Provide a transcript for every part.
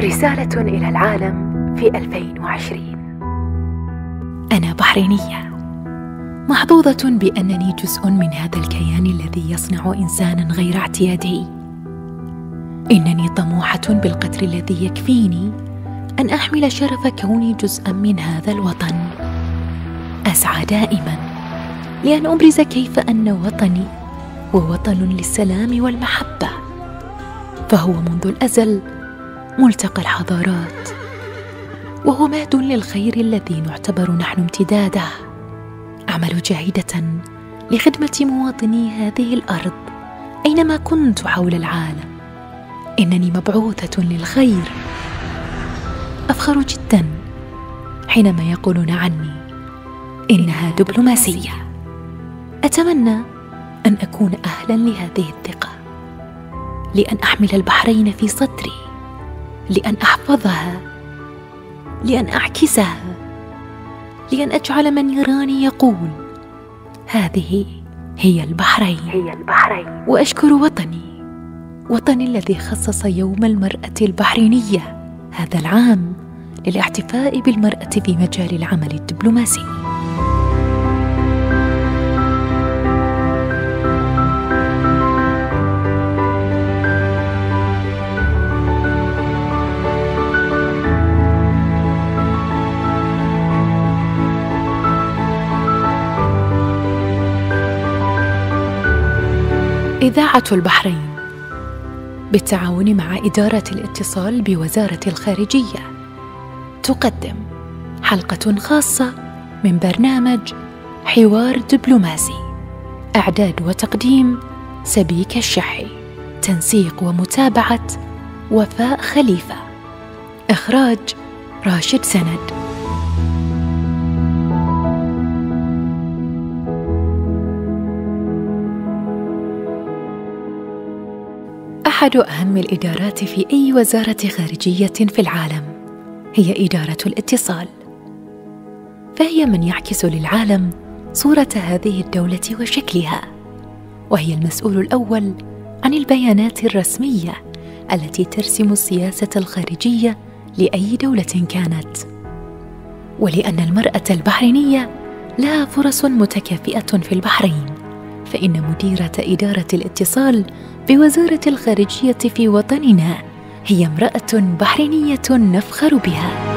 رسالة إلى العالم في 2020 أنا بحرينية. محظوظة بأنني جزء من هذا الكيان الذي يصنع إنسانا غير اعتيادي. إنني طموحة بالقدر الذي يكفيني أن أحمل شرف كوني جزءا من هذا الوطن. أسعى دائما لأن أبرز كيف أن وطني هو وطن للسلام والمحبة فهو منذ الأزل ملتقى الحضارات. وهو مهد للخير الذي نعتبر نحن امتداده. أعمل جاهدة لخدمة مواطني هذه الأرض أينما كنت حول العالم. إنني مبعوثة للخير. أفخر جدا حينما يقولون عني إنها دبلوماسية. أتمنى أن أكون أهلا لهذه الثقة. لأن أحمل البحرين في صدري. لأن أحفظها لأن أعكسها لأن أجعل من يراني يقول هذه هي البحرين. هي البحرين. وأشكر وطني وطني الذي خصص يوم المرأة البحرينية هذا العام للاحتفاء بالمرأة في مجال العمل الدبلوماسي. إذاعة البحرين بالتعاون مع إدارة الاتصال بوزارة الخارجية. تقدم حلقة خاصة من برنامج حوار دبلوماسي. إعداد وتقديم سبيك الشحي. تنسيق ومتابعة وفاء خليفة. إخراج راشد سند. أحد أهم الإدارات في أي وزارة خارجية في العالم. هي إدارة الاتصال. فهي من يعكس للعالم صورة هذه الدولة وشكلها. وهي المسؤول الأول عن البيانات الرسمية التي ترسم السياسة الخارجية لأي دولة كانت. ولأن المرأة البحرينية لها فرص متكافئة في البحرين. فإن مديرة إدارة الاتصال بوزارة الخارجية في وطننا هي امرأة بحرينية نفخر بها.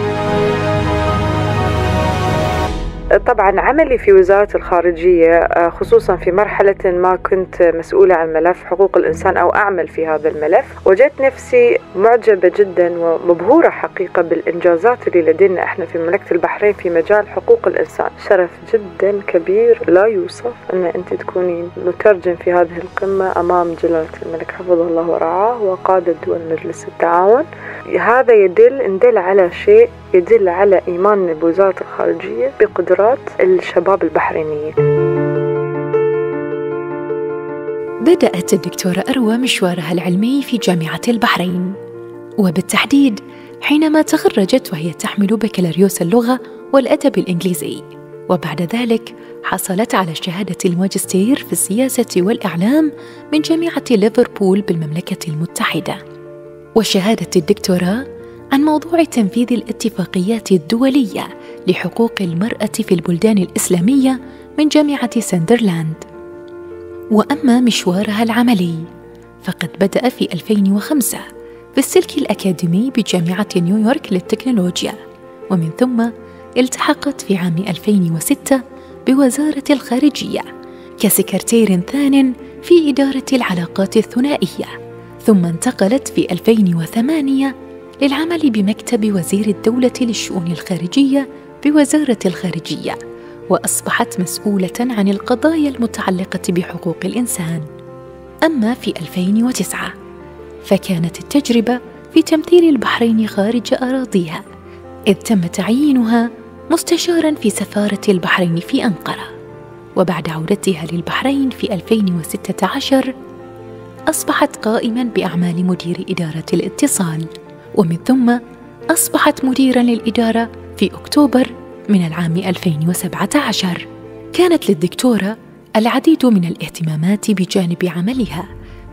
طبعا عملي في وزارة الخارجية آه، خصوصا في مرحلة ما كنت مسؤولة عن ملف حقوق الإنسان أو أعمل في هذا الملف. وجدت نفسي معجبة جدا ومبهورة حقيقة بالإنجازات اللي لدينا إحنا في مملكة البحرين في مجال حقوق الإنسان. شرف جدا كبير لا يوصف أن أنت تكونين مترجم في هذه القمة أمام جلالة الملك حفظه الله ورعاه وقادة دول مجلس التعاون. هذا يدل إن دل على شيء يدل على إيماننا بوزارة الخارجية بقدرات الشباب البحرينيين. بدأت الدكتورة أروى مشوارها العلمي في جامعة البحرين. وبالتحديد حينما تخرجت وهي تحمل بكالوريوس اللغة والأدب الإنجليزي. وبعد ذلك حصلت على شهادة الماجستير في السياسة والإعلام من جامعة ليفربول بالمملكة المتحدة. وشهادة الدكتوراه عن موضوع تنفيذ الاتفاقيات الدولية لحقوق المرأة في البلدان الإسلامية من جامعة ساندرلاند. وأما مشوارها العملي فقد بدأ في 2005 في السلك الأكاديمي بجامعة نيويورك للتكنولوجيا ومن ثم التحقت في عام 2006 بوزارة الخارجية كسكرتير ثان في إدارة العلاقات الثنائية ثم انتقلت في 2008 للعمل بمكتب وزير الدولة للشؤون الخارجية بوزارة الخارجية وأصبحت مسؤولة عن القضايا المتعلقة بحقوق الإنسان. أما في 2009 فكانت التجربة في تمثيل البحرين خارج أراضيها إذ تم تعيينها مستشارا في سفارة البحرين في أنقرة. وبعد عودتها للبحرين في 2016 أصبحت قائما بأعمال مدير إدارة الاتصال ومن ثم أصبحت مديرا للإدارة في أكتوبر من العام 2017 كانت للدكتورة العديد من الاهتمامات بجانب عملها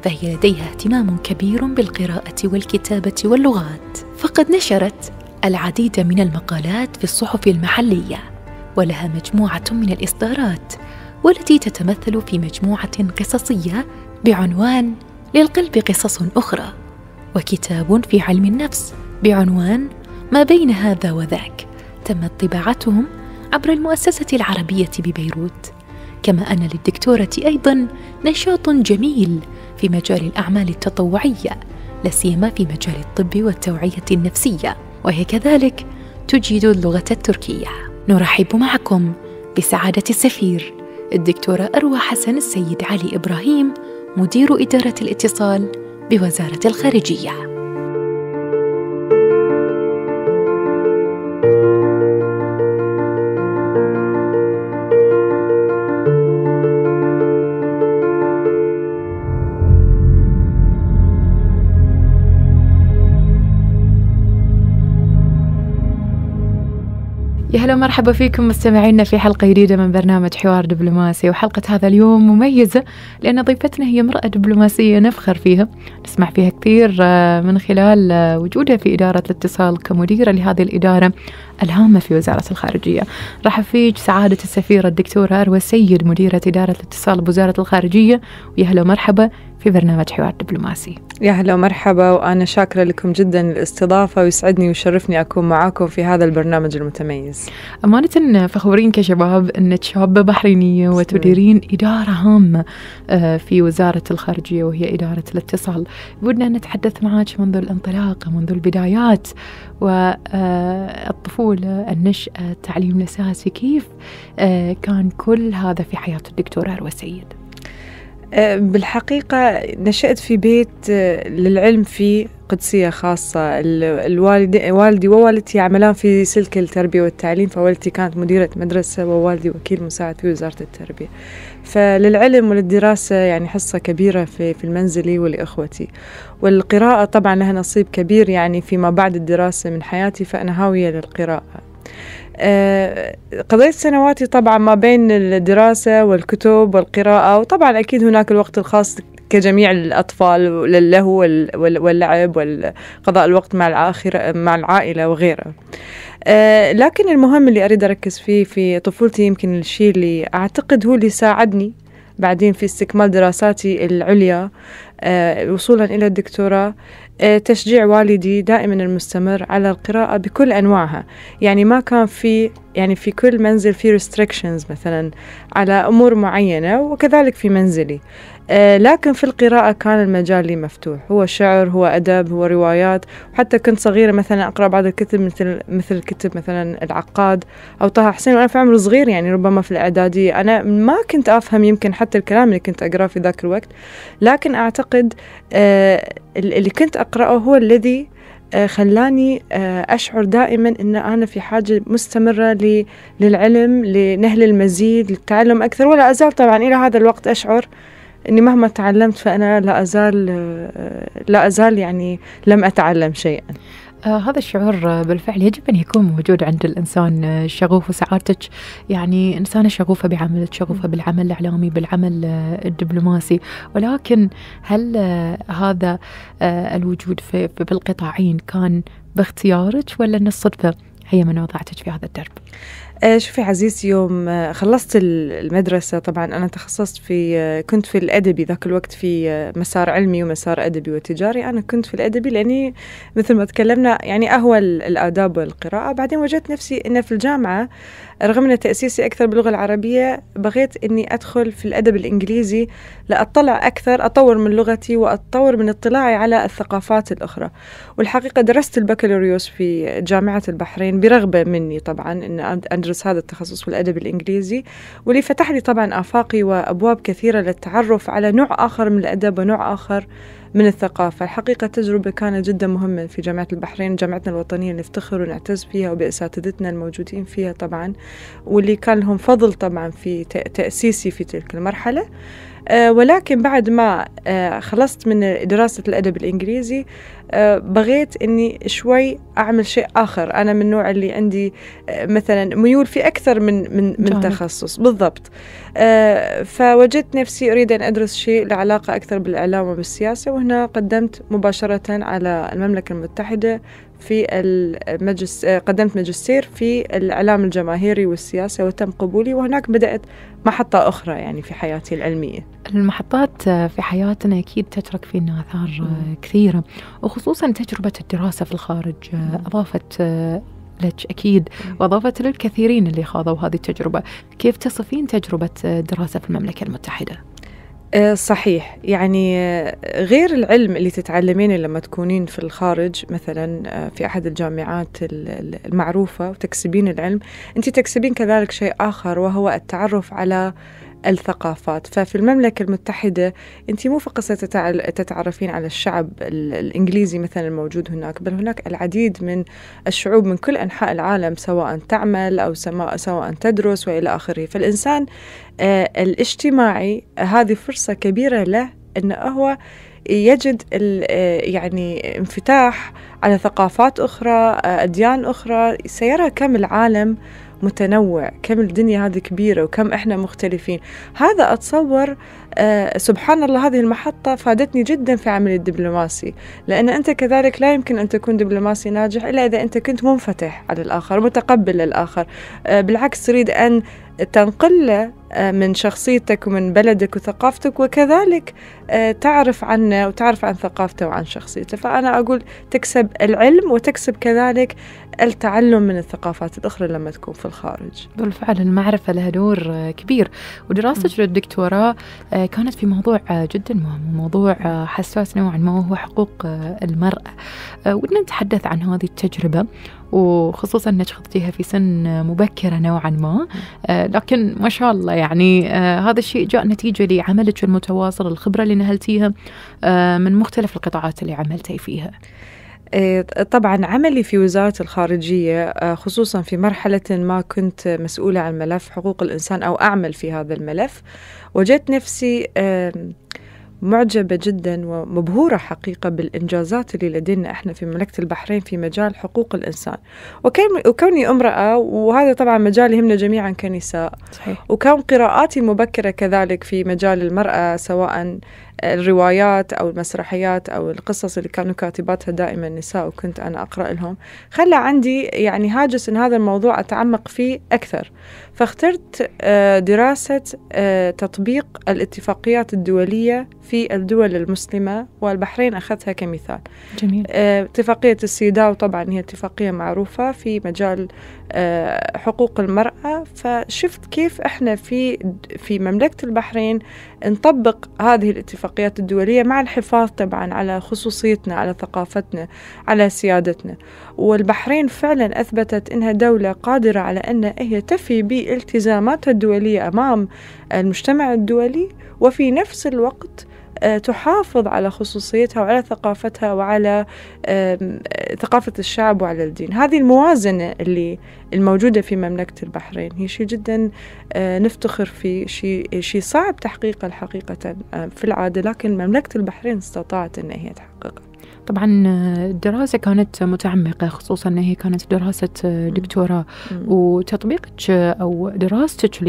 فهي لديها اهتمام كبير بالقراءة والكتابة واللغات. فقد نشرت العديد من المقالات في الصحف المحلية ولها مجموعة من الإصدارات والتي تتمثل في مجموعة قصصية بعنوان للقلب قصص أخرى وكتاب في علم النفس بعنوان ما بين هذا وذاك. تمت طباعتهم عبر المؤسسة العربية ببيروت. كما أن للدكتورة أيضا نشاط جميل في مجال الأعمال التطوعية لا سيما في مجال الطب والتوعية النفسية وهي كذلك تجيد اللغة التركية. نرحب معكم بسعادة السفير الدكتورة أروى حسن السيد علي إبراهيم مدير إدارة الاتصال بوزارة الخارجية. يا هلا مرحبا فيكم مستمعينا في حلقة جديدة من برنامج حوار دبلوماسي وحلقة هذا اليوم مميزة لأن ضيفتنا هي امرأة دبلوماسية نفخر فيها نسمع فيها كثير آه، من خلال آه، وجودها في إدارة الاتصال كمديرة لهذه الإدارة الهامة في وزارة الخارجية. رحب فيك سعادة السفيرة الدكتورة أروى السيد مديرة إدارة الاتصال بوزارة الخارجية. ويا هلا مرحبا في برنامج حوار دبلوماسي. يا هلا ومرحبا وأنا شاكرة لكم جدا الاستضافة ويسعدني ويشرفني أكون معاكم في هذا البرنامج المتميز. أمانة فخورين كشباب أنك شابة بحرينية وتديرين إدارة هامة آه، في وزارة الخارجية وهي إدارة الاتصال. بدنا نتحدث معك منذ الانطلاقة منذ البدايات والطفولة النشأة التعليم الأساسي كيف آه، كان كل هذا في حياة الدكتورة أروى سيد بالحقيقة نشأت في بيت أه، للعلم فيه قدسية خاصة. الوالدي والدي ووالدتي يعملان في سلك التربية والتعليم فوالدتي كانت مديرة مدرسة ووالدي وكيل مساعد في وزارة التربية. فللعلم وللدراسة يعني حصة كبيرة في, في المنزلي ولإخوتي. والقراءة طبعا لها نصيب كبير يعني فيما بعد الدراسة من حياتي فأنا هاوية للقراءة. آه، قضيت سنواتي طبعا ما بين الدراسة والكتب والقراءة وطبعا أكيد هناك الوقت الخاص كجميع الأطفال للهو واللعب وقضاء الوقت مع الآخرة مع العائلة وغيرها. آه، لكن المهم اللي أريد أركز فيه في طفولتي يمكن الشيء اللي أعتقد هو اللي ساعدني بعدين في استكمال دراساتي العليا آه، وصولا إلى الدكتوراه. آه، تشجيع والدي دائما المستمر على القراءة بكل أنواعها. يعني ما كان في يعني في كل منزل في restrictions مثلا على أمور معينة وكذلك في منزلي. آه، لكن في القراءة كان المجال لي مفتوح. هو شعر هو أدب هو روايات. وحتى كنت صغيرة مثلا أقرأ بعض الكتب مثل مثل كتب مثلا العقاد أو طه حسين وأنا في عمر صغير يعني ربما في الإعدادية. أنا ما كنت أفهم يمكن حتى الكلام اللي كنت أقرأه في ذاك الوقت. لكن أعتقد آه، اللي كنت أقرأه هو الذي آه، خلاني أشعر دائما أن أنا في حاجة مستمرة للعلم لنهل المزيد للتعلم أكثر. ولا أزال طبعا إلى هذا الوقت أشعر. إني مهما تعلمت فأنا لا أزال لا أزال يعني لم أتعلم شيئا. آه هذا الشعور بالفعل يجب أن يكون موجود عند الإنسان الشغوف وسعادتك. يعني إنسانة شغوفة بعملك شغوفة بالعمل الإعلامي بالعمل الدبلوماسي. ولكن هل هذا آه الوجود في بالقطاعين كان باختيارك ولا أن الصدفة هي من وضعتك في هذا الدرب؟ آه، شوفي عزيز يوم آه، خلصت المدرسة طبعا أنا تخصصت في آه، كنت في الأدبي ذاك الوقت في مسار علمي ومسار أدبي وتجاري. أنا كنت في الأدبي لأني مثل ما تكلمنا يعني أهوى الآداب والقراءة. بعدين وجدت نفسي أن في الجامعة رغم أن تأسيسي أكثر باللغة العربية بغيت أني أدخل في الأدب الإنجليزي لأطلع أكثر أطور من لغتي وأطور من اطلاعي على الثقافات الأخرى. والحقيقة درست البكالوريوس في جامعة البحرين برغبة مني طبعا أن أدرس هذا التخصص في الأدب الإنجليزي. واللي فتح لي طبعا آفاقي وأبواب كثيرة للتعرف على نوع آخر من الأدب ونوع آخر من الثقافة. الحقيقة تجربة كانت جدا مهمة في جامعة البحرين جامعتنا الوطنية نفتخر ونعتز فيها وبأساتذتنا الموجودين فيها طبعا واللي كان لهم فضل طبعا في تأسيسي في تلك المرحلة. آه، ولكن بعد ما آه، خلصت من دراسة الأدب الإنجليزي بغيت أني شوي أعمل شيء آخر. أنا من النوع اللي عندي مثلا ميول في أكثر من من من تخصص. بالضبط. فوجدت نفسي أريد أن أدرس شيء له علاقة أكثر بالإعلام وبالسياسة وهنا قدمت مباشرة على المملكة المتحدة في المجس... قدمت ماجستير في الإعلام الجماهيري والسياسة وتم قبولي وهناك بدأت محطة أخرى يعني في حياتي العلمية. المحطات في حياتنا أكيد تترك فينا آثار كثيرة. وخصوصا تجربة الدراسة في الخارج أضافت لك أكيد وأضافت للكثيرين اللي خاضوا هذه التجربة. كيف تصفين تجربة الدراسة في المملكة المتحدة؟ آه، صحيح. يعني آه، غير العلم اللي تتعلمينه لما تكونين في الخارج مثلا آه، في أحد الجامعات المعروفة وتكسبين العلم أنت تكسبين كذلك شيء آخر وهو التعرف على الثقافات. ففي المملكة المتحدة أنت مو فقط تتعرفين على الشعب الإنجليزي مثلا الموجود هناك بل هناك العديد من الشعوب من كل أنحاء العالم سواء تعمل أو سواء تدرس وإلى آخره. فالإنسان آه، الاجتماعي هذه فرصة كبيرة له أنه هو يجد آه، يعني انفتاح على ثقافات أخرى آه، أديان أخرى سيرى كم العالم متنوع كم الدنيا هذه كبيرة وكم إحنا مختلفين. هذا أتصور آه سبحان الله هذه المحطة فادتني جدا في عملي الدبلوماسي لأن أنت كذلك لا يمكن أن تكون دبلوماسي ناجح إلا إذا أنت كنت منفتح على الآخر متقبل للآخر. آه بالعكس تريد أن تنقل من شخصيتك ومن بلدك وثقافتك وكذلك آه، تعرف عنه وتعرف عن ثقافته وعن شخصيته. فأنا أقول تكسب العلم وتكسب كذلك التعلم من الثقافات الأخرى لما تكون في الخارج. بالفعل المعرفة لها دور آه، كبير. ودراستك للدكتوراه كانت في موضوع جدا مهم موضوع حساس نوعا ما وهو حقوق المرأة. ودنا نتحدث عن هذه التجربة وخصوصا انك خضتيها في سن مبكرة نوعا ما. لكن ما شاء الله يعني آه هذا الشيء جاء نتيجة لعملك المتواصل الخبرة اللي نهلتيها آه من مختلف القطاعات اللي عملتي فيها. إيه، طبعا عملي في وزارة الخارجية آه، خصوصا في مرحلة ما كنت مسؤولة عن ملف حقوق الإنسان أو أعمل في هذا الملف وجدت نفسي معجبة جدا ومبهورة حقيقة بالإنجازات اللي لدينا إحنا في مملكة البحرين في مجال حقوق الإنسان وكوني امرأة وهذا طبعا مجال يهمنا جميعا كنساء صحيح. وكون قراءاتي المبكرة كذلك في مجال المرأة سواء الروايات أو المسرحيات أو القصص اللي كانوا كاتباتها دائما نساء وكنت أنا أقرأ لهم خلى عندي يعني هاجس أن هذا الموضوع أتعمق فيه أكثر فاخترت آه، دراسة آه، تطبيق الاتفاقيات الدولية في الدول المسلمة والبحرين أخذتها كمثال جميل. آه، اتفاقية السيداو طبعا هي اتفاقية معروفة في مجال حقوق المرأة. فشفت كيف إحنا في في مملكة البحرين نطبق هذه الاتفاقيات الدولية مع الحفاظ طبعا على خصوصيتنا على ثقافتنا على سيادتنا. والبحرين فعلا أثبتت أنها دولة قادرة على أن هي تفي بالتزاماتها الدولية أمام المجتمع الدولي. وفي نفس الوقت آه، تحافظ على خصوصيتها وعلى ثقافتها وعلى ثقافة الشعب وعلى الدين. هذه الموازنة اللي الموجودة في مملكة البحرين هي شيء جدا آه، نفتخر فيه شيء شيء صعب تحقيقه الحقيقة آه، في العادة لكن مملكة البحرين استطاعت أن هي تحققه. طبعا الدراسة كانت متعمقة خصوصا أنها هي كانت دراسة دكتوراه. وتطبيقك أو دراستك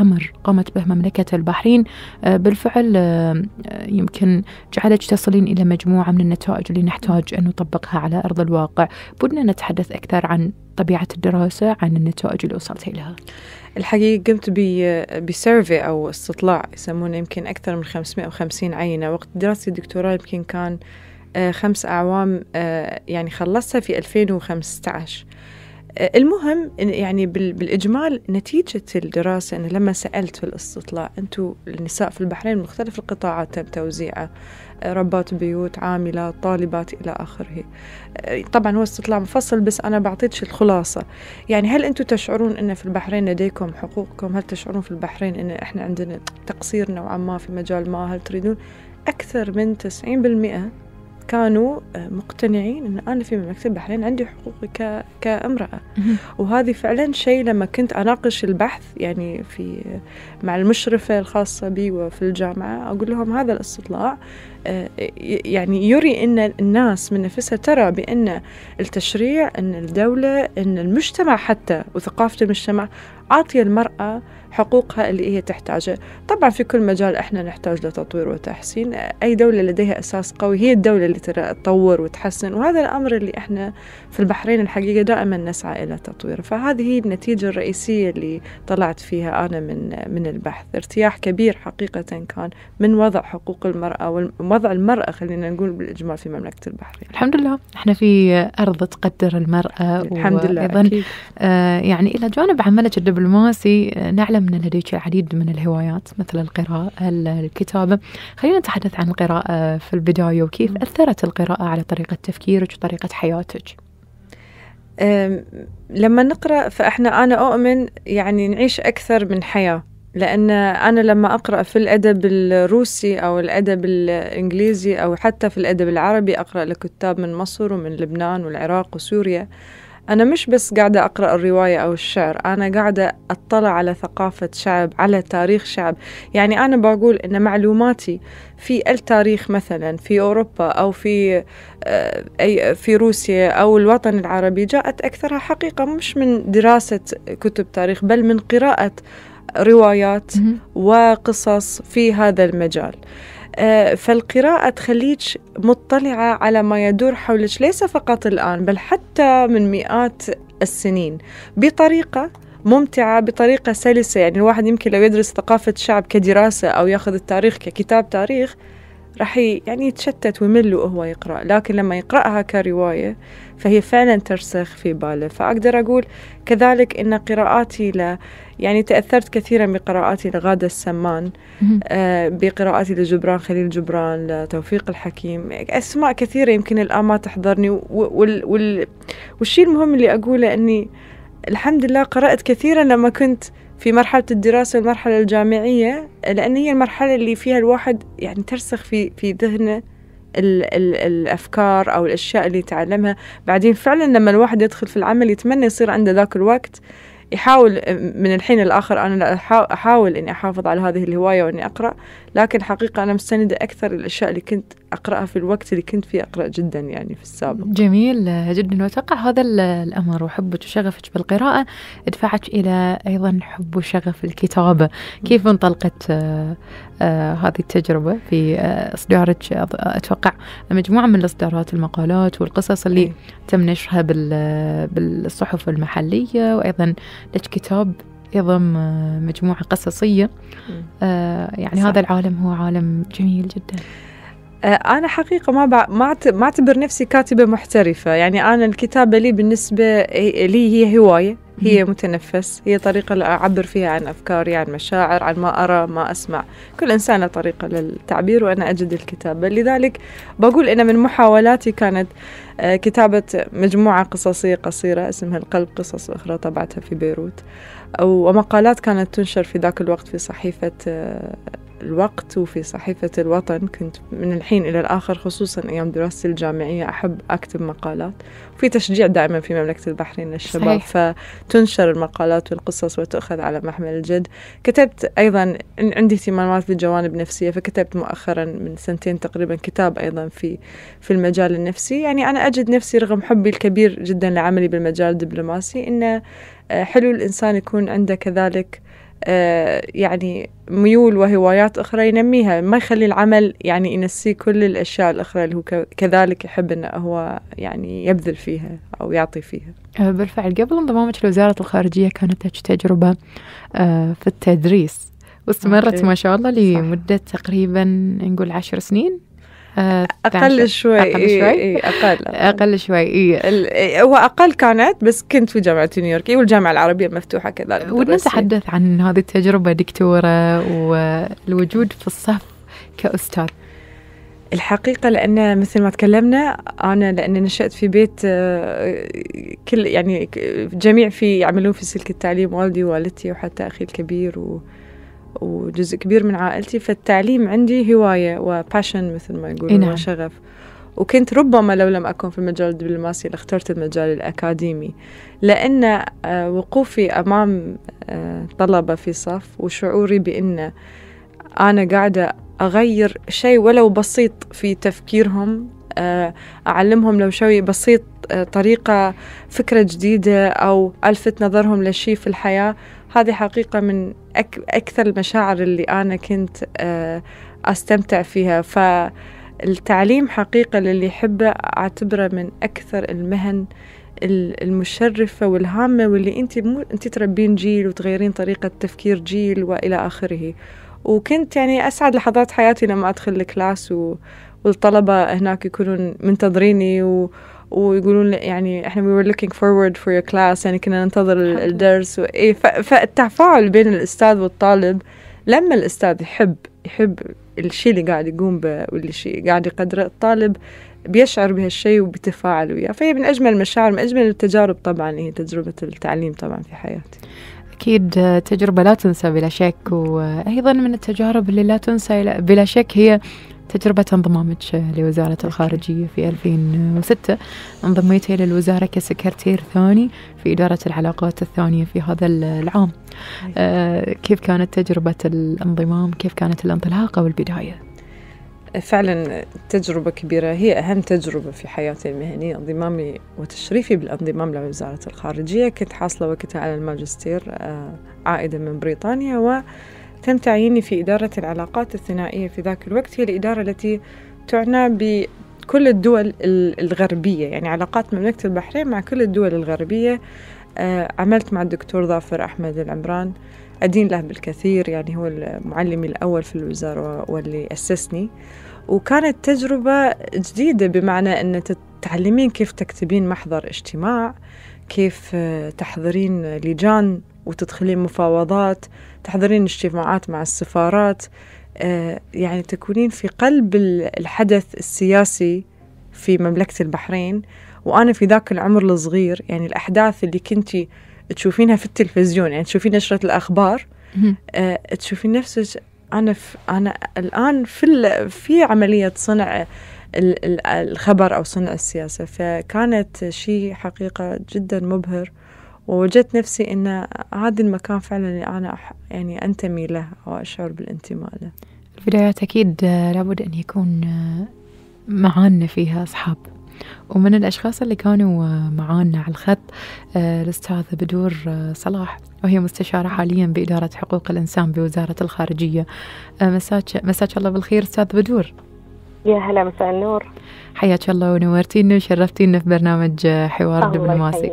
أمر قامت به مملكة البحرين. آه، بالفعل آه، يمكن جعلك تصلين إلى مجموعة من النتائج اللي نحتاج أن نطبقها على أرض الواقع. بدنا نتحدث أكثر عن طبيعة الدراسة عن النتائج اللي وصلت لها الحقيقة قمت بسيرفي أو استطلاع يسمونه يمكن أكثر من 550 عينة. وقت دراستي الدكتوراه يمكن كان آه، خمس أعوام يعني خلصتها في 2015 المهم يعني بالإجمال نتيجة الدراسة أن لما سألت في الاستطلاع أنتم النساء في البحرين مختلف القطاعات تم توزيعها ربات بيوت عاملات طالبات إلى آخره. طبعا هو استطلاع مفصل بس أنا بعطيتش الخلاصة. يعني هل أنتم تشعرون أن في البحرين لديكم حقوقكم؟ هل تشعرون في البحرين أن إحنا عندنا تقصير نوعا ما في مجال ما؟ هل تريدون أكثر من 90% كانوا مقتنعين أن أنا في مملكة البحرين عندي حقوقي ك... كامرأة. وهذه فعلا شيء لما كنت أناقش البحث يعني في مع المشرفة الخاصة بي وفي الجامعة أقول لهم هذا الاستطلاع يعني يري أن الناس من نفسها ترى بأن التشريع أن الدولة أن المجتمع حتى وثقافة المجتمع عاطية المرأة حقوقها اللي هي تحتاجه طبعا في كل مجال إحنا نحتاج لتطوير وتحسين. أي دولة لديها أساس قوي هي الدولة اللي تطور وتحسن. وهذا الأمر اللي إحنا في البحرين الحقيقة دائما نسعى إلى تطويره. فهذه هي النتيجة الرئيسية اللي طلعت فيها أنا من من البحث. ارتياح كبير حقيقة كان من وضع حقوق المرأة ووضع المرأة خلينا نقول بالإجمال في مملكة البحرين. الحمد لله. إحنا في أرض تقدر المرأة الحمد لله أيضا آه يعني إلى جانب عملك آه نعلم أن لديك العديد من الهوايات مثل القراءة الكتابة. خلينا نتحدث عن القراءة في البداية وكيف أثرت القراءة على طريقة تفكيرك وطريقة حياتك؟ لما نقرأ فإحنا أنا أؤمن يعني نعيش أكثر من حياة. لأن أنا لما أقرأ في الأدب الروسي أو الأدب الإنجليزي أو حتى في الأدب العربي أقرأ لكتاب من مصر ومن لبنان والعراق وسوريا. أنا مش بس قاعدة أقرأ الرواية أو الشعر أنا قاعدة أطلع على ثقافة شعب على تاريخ شعب. يعني أنا بقول إن معلوماتي في التاريخ مثلا في أوروبا أو في آه، أي في روسيا أو الوطن العربي جاءت أكثرها حقيقة مش من دراسة كتب تاريخ بل من قراءة روايات وقصص في هذا المجال. فالقراءة تخليك مطلعة على ما يدور حولك ليس فقط الآن بل حتى من مئات السنين. بطريقة ممتعة بطريقة سلسة. يعني الواحد يمكن لو يدرس ثقافة شعب كدراسة أو ياخذ التاريخ ككتاب تاريخ راح يعني يتشتت ويمل وهو يقرأ. لكن لما يقرأها كرواية فهي فعلا ترسخ في باله. فأقدر أقول كذلك إن قراءاتي ل يعني تأثرت كثيرا بقراءاتي لغادة السمان آه بقراءاتي لجبران خليل جبران لتوفيق الحكيم. أسماء كثيرة يمكن الآن ما تحضرني. وال وال والشيء المهم اللي أقوله أني الحمد لله قرأت كثيرا لما كنت في مرحلة الدراسة والمرحلة الجامعية لأن هي المرحلة اللي فيها الواحد يعني ترسخ في في ذهنه ال ال الأفكار أو الأشياء اللي يتعلمها. بعدين فعلا لما الواحد يدخل في العمل يتمنى يصير عنده ذاك الوقت يحاول من الحين للآخر أنا أحاول إني أحافظ على هذه الهواية وإني أقرأ. لكن حقيقة أنا مستندة أكثر الأشياء اللي كنت أقرأها في الوقت اللي كنت فيه أقرأ جدا يعني في السابق. جميل جدا. وأتوقع هذا الأمر وحبك وشغفك بالقراءة دفعك إلى أيضا حب وشغف الكتابة. كيف انطلقت آه آه هذه التجربة في آه إصدارك؟ أتوقع مجموعة من الإصدارات المقالات والقصص اللي إيه. تم نشرها بالصحف المحلية وأيضا لك كتاب يضم آه، مجموعة قصصية. آه يعني صح. هذا العالم هو عالم جميل جدا. آه، أنا حقيقة ما ما ما أعتبر نفسي كاتبة محترفة، يعني أنا الكتابة لي بالنسبة لي هي هواية، هي متنفس، هي طريقة لأعبر فيها عن أفكاري، عن مشاعر، عن ما أرى، ما أسمع، كل إنسان له طريقة للتعبير وأنا أجد الكتابة، لذلك بقول إن من محاولاتي كانت كتابة مجموعة قصصية قصيرة اسمها القلب قصص أخرى طبعتها في بيروت. ومقالات كانت تنشر في ذاك الوقت في صحيفة آه، الوقت وفي صحيفة الوطن. كنت من الحين إلى الآخر خصوصا أيام دراستي الجامعية أحب أكتب مقالات. وفي تشجيع دائما في مملكة البحرين للشباب صحيح. فتنشر المقالات والقصص وتؤخذ على محمل الجد. كتبت أيضا عندي اهتمامات بجوانب نفسية فكتبت مؤخرا من سنتين تقريبا كتاب أيضا في في المجال النفسي. يعني أنا أجد نفسي رغم حبي الكبير جدا لعملي بالمجال الدبلوماسي إنه آه، حلو الإنسان يكون عنده كذلك آه، يعني ميول وهوايات أخرى ينميها ما يخلي العمل يعني ينسيه كل الأشياء الأخرى اللي هو كذلك يحب أنه هو يعني يبذل فيها أو يعطي فيها. آه، بالفعل. قبل انضمامك لوزارة الخارجية كانت تجربة في التدريس واستمرت ما شاء الله لمدة تقريبا نقول عشر سنين. آه، أقل شوي. أقل شوي؟ إيه أقل. أقل شوي إيه. هو أقل كانت بس كنت في جامعة نيويورك والجامعة العربية المفتوحة كذلك ونتحدث عن هذه التجربة دكتورة والوجود في الصف كأستاذ. الحقيقة لأن مثل ما تكلمنا أنا لأن نشأت في بيت آه، كل يعني جميع في يعملون في سلك التعليم والدي ووالدتي وحتى أخي الكبير و وجزء كبير من عائلتي فالتعليم عندي هواية وباشن مثل ما يقولون نعم. شغف وكنت ربما لو لم أكن في المجال الدبلوماسي لاخترت المجال الأكاديمي لأن آه، وقوفي أمام آه، طلبة في صف وشعوري بأن أنا قاعدة أغير شيء ولو بسيط في تفكيرهم آه، أعلمهم لو شوي بسيط طريقة فكرة جديدة أو ألفت نظرهم لشيء في الحياة هذه حقيقة من أك أكثر المشاعر اللي أنا كنت أستمتع فيها. فالتعليم حقيقة للي يحبه أعتبره من أكثر المهن المشرفة والهامة واللي أنت مو أنت تربين جيل وتغيرين طريقة تفكير جيل وإلى آخره. وكنت يعني أسعد لحظات حياتي لما أدخل الكلاس و... والطلبة هناك يكونون منتظريني و... ويقولون يعني إحنا we were looking forward for your class يعني كنا ننتظر الدرس وإيه فالتفاعل بين الأستاذ والطالب لما الأستاذ يحب يحب الشيء اللي قاعد يقوم به واللي شيء قاعد يقدره الطالب بيشعر بهالشيء وبيتفاعل وياه. فهي من أجمل المشاعر من أجمل التجارب طبعا هي تجربة التعليم طبعا في حياتي. أكيد تجربة لا تنسى بلا شك وأيضا من التجارب اللي لا تنسى بلا شك هي تجربة انضمامك لوزارة الخارجية في 2006 انضميتي للوزارة كسكرتير ثاني في إدارة العلاقات الثانية في هذا العام. آه كيف كانت تجربة الانضمام؟ كيف كانت الانطلاقة والبداية فعلا تجربة كبيرة. هي أهم تجربة في حياتي المهنية انضمامي وتشريفي بالانضمام لوزارة الخارجية. كنت حاصلة وقتها على الماجستير آه، عائدة من بريطانيا وتم تعييني في إدارة العلاقات الثنائية في ذاك الوقت هي الإدارة التي تعنى بكل الدول الغربية. يعني علاقات مملكة البحرين مع كل الدول الغربية. آه، عملت مع الدكتور ظافر أحمد العمران أدين له بالكثير يعني هو المعلمي الأول في الوزارة واللي أسسني. وكانت تجربة جديدة بمعنى أن تتعلمين كيف تكتبين محضر اجتماع كيف تحضرين لجان وتدخلين مفاوضات تحضرين اجتماعات مع السفارات آه، يعني تكونين في قلب الحدث السياسي في مملكة البحرين. وأنا في ذاك العمر الصغير يعني الأحداث اللي كنتي تشوفينها في التلفزيون يعني تشوفين نشرة الأخبار آه تشوفين نفسك أنا في أنا الآن في في عملية صنع الخبر أو صنع السياسة. فكانت شيء حقيقة جدا مبهر. ووجدت نفسي أن هذا المكان فعلا اللي أنا يعني أنتمي له أو أشعر بالانتماء له. البدايات أكيد لابد أن يكون معانا فيها أصحاب. ومن الأشخاص اللي كانوا معانا على الخط آه، الأستاذة بدور آه، صلاح وهي مستشارة حاليا بإدارة حقوق الإنسان بوزارة الخارجية. آه، مساك مساك الله بالخير أستاذ بدور. يا هلا مساء النور. حياك الله ونورتينا وشرفتينا في برنامج حوار دبلوماسي.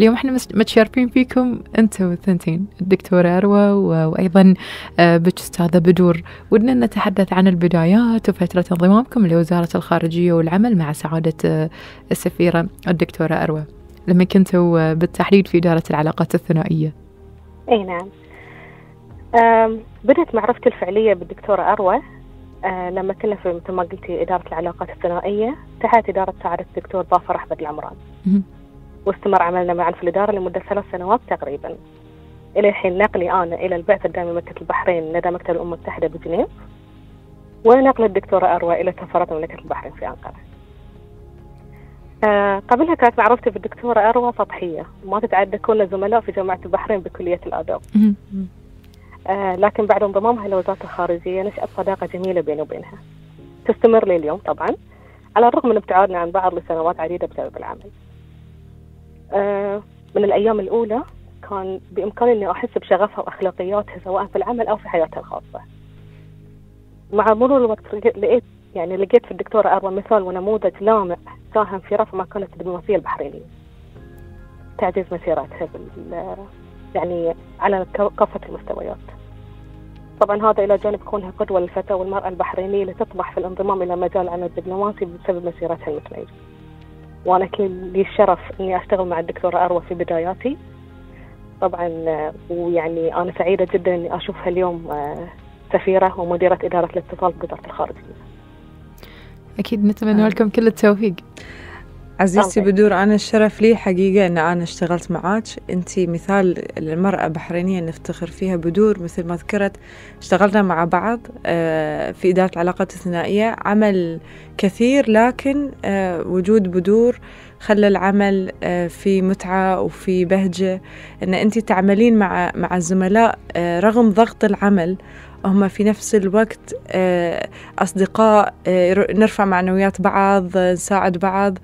اليوم إحنا متشرفين فيكم انت والثنتين الدكتورة أروى وأيضا آه، بك أستاذة بدور. ودنا نتحدث عن البدايات وفترة انضمامكم لوزارة الخارجية والعمل مع سعادة آه، السفيرة الدكتورة أروى. لما كنتوا بالتحديد في إدارة العلاقات الثنائية. أي نعم. بدأت معرفتي الفعلية بالدكتورة أروى أه لما كنا في مثل ما قلتي إدارة العلاقات الثنائية تحت إدارة سعادة الدكتور ظافر أحمد العمران. واستمر عملنا معا في الإدارة لمدة ثلاث سنوات تقريبا. إلى حين نقلي أنا إلى البعثة الدائمة مملكة البحرين لدى مكتب الأمم المتحدة بجنيف ونقل الدكتورة أروى إلى سفارة مملكة البحرين في أنقرة. آه قبلها كانت معرفتي بالدكتورة أروى سطحية. وما تتعدى كنا زملاء في جامعة البحرين بكلية الآداب آه لكن بعد انضمامها لوزارة الخارجية نشأت صداقة جميلة بيني وبينها. تستمر لي اليوم طبعا على الرغم من ابتعادنا عن بعض لسنوات عديدة بسبب العمل. من الأيام الأولى كان بإمكاني إني أحس بشغفها وأخلاقياتها سواء في العمل أو في حياتها الخاصة. مع مرور الوقت لقيت يعني لقيت في الدكتورة أروى مثال ونموذج لامع ساهم في رفع مكانة الدبلوماسية البحرينية. تعزيز مسيرتها بال يعني على كافة المستويات. طبعا هذا إلى جانب كونها قدوة للفتاة والمرأة البحرينية لتطمح في الانضمام إلى مجال العمل الدبلوماسي بسبب مسيرتها المتميزة وأنا كان لي الشرف إني أشتغل مع الدكتورة أروى في بداياتي طبعا ويعني أنا سعيدة جدا إني أشوفها اليوم آه، سفيرة ومديرة إدارة الاتصال بوزارة الخارجية أكيد نتمنى آه. لكم كل التوفيق عزيزتي بدور أنا الشرف لي حقيقة أن أنا اشتغلت معاك. أنت مثال للمرأة بحرينية نفتخر فيها بدور. مثل ما ذكرت اشتغلنا مع بعض آه، في إدارة العلاقات الثنائية. عمل كثير لكن آه، وجود بدور خلى العمل آه، في متعة وفي بهجة. أن أنت تعملين مع مع الزملاء رغم ضغط العمل هم في نفس الوقت أصدقاء نرفع معنويات بعض نساعد بعض.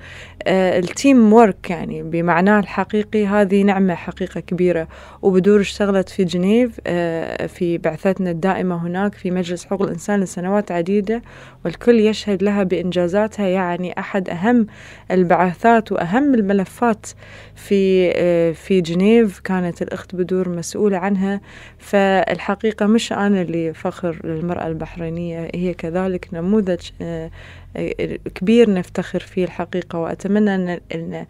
التيم ورك يعني بمعناه الحقيقي. هذه نعمة حقيقة كبيرة. وبدور اشتغلت في جنيف في بعثتنا الدائمة هناك في مجلس حقوق الإنسان لسنوات عديدة والكل يشهد لها بإنجازاتها. يعني أحد أهم البعثات وأهم الملفات في في جنيف. كانت الأخت بدور مسؤولة عنها. فالحقيقة مش أنا اللي فخر للمرأة البحرينية هي كذلك نموذج آه، آه، كبير نفتخر فيه الحقيقة وأتمنى أن, أن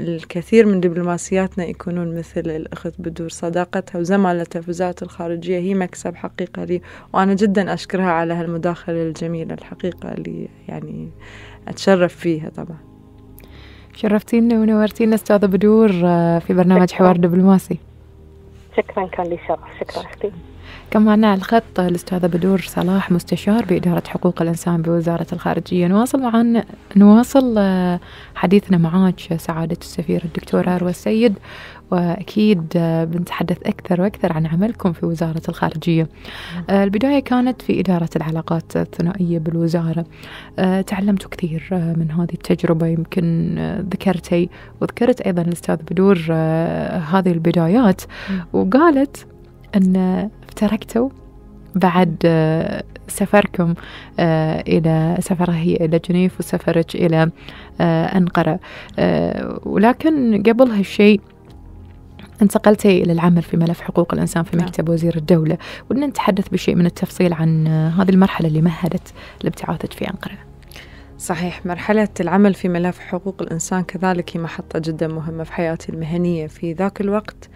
الكثير من دبلوماسياتنا يكونون مثل الأخت بدور صداقتها وزمالتها في وزارة الخارجية. هي مكسب حقيقة لي وأنا جدا أشكرها على هالمداخلة الجميلة الحقيقة اللي يعني أتشرف فيها طبعا. شرفتينا ونورتينا أستاذة بدور آه، في برنامج حوار دبلوماسي. شكرا كان لي شرف. شكرا. أختي كان معنا على الخط الأستاذة بدور صلاح مستشار بإدارة حقوق الإنسان بوزارة الخارجية. نواصل معنا نواصل آه، حديثنا معاك سعادة السفير الدكتورة أروى السيد. وأكيد آه، بنتحدث أكثر وأكثر عن عملكم في وزارة الخارجية. آه، البداية كانت في إدارة العلاقات الثنائية بالوزارة. تعلمت كثير من هذه التجربة. يمكن ذكرتي وذكرت أيضا الأستاذ بدور هذه البدايات. وقالت أن تركتوا بعد آه، سفركم آه، إلى سفرها هي إلى جنيف وسفرك إلى آه، أنقرة. ولكن قبل هالشيء انتقلتي إلى العمل في ملف حقوق الإنسان في نعم. مكتب وزير الدولة. ودنا نتحدث بشيء من التفصيل عن هذه المرحلة اللي مهدت لابتعاثك في أنقرة. صحيح مرحلة العمل في ملف حقوق الإنسان كذلك هي محطة جدا مهمة في حياتي المهنية في ذاك الوقت.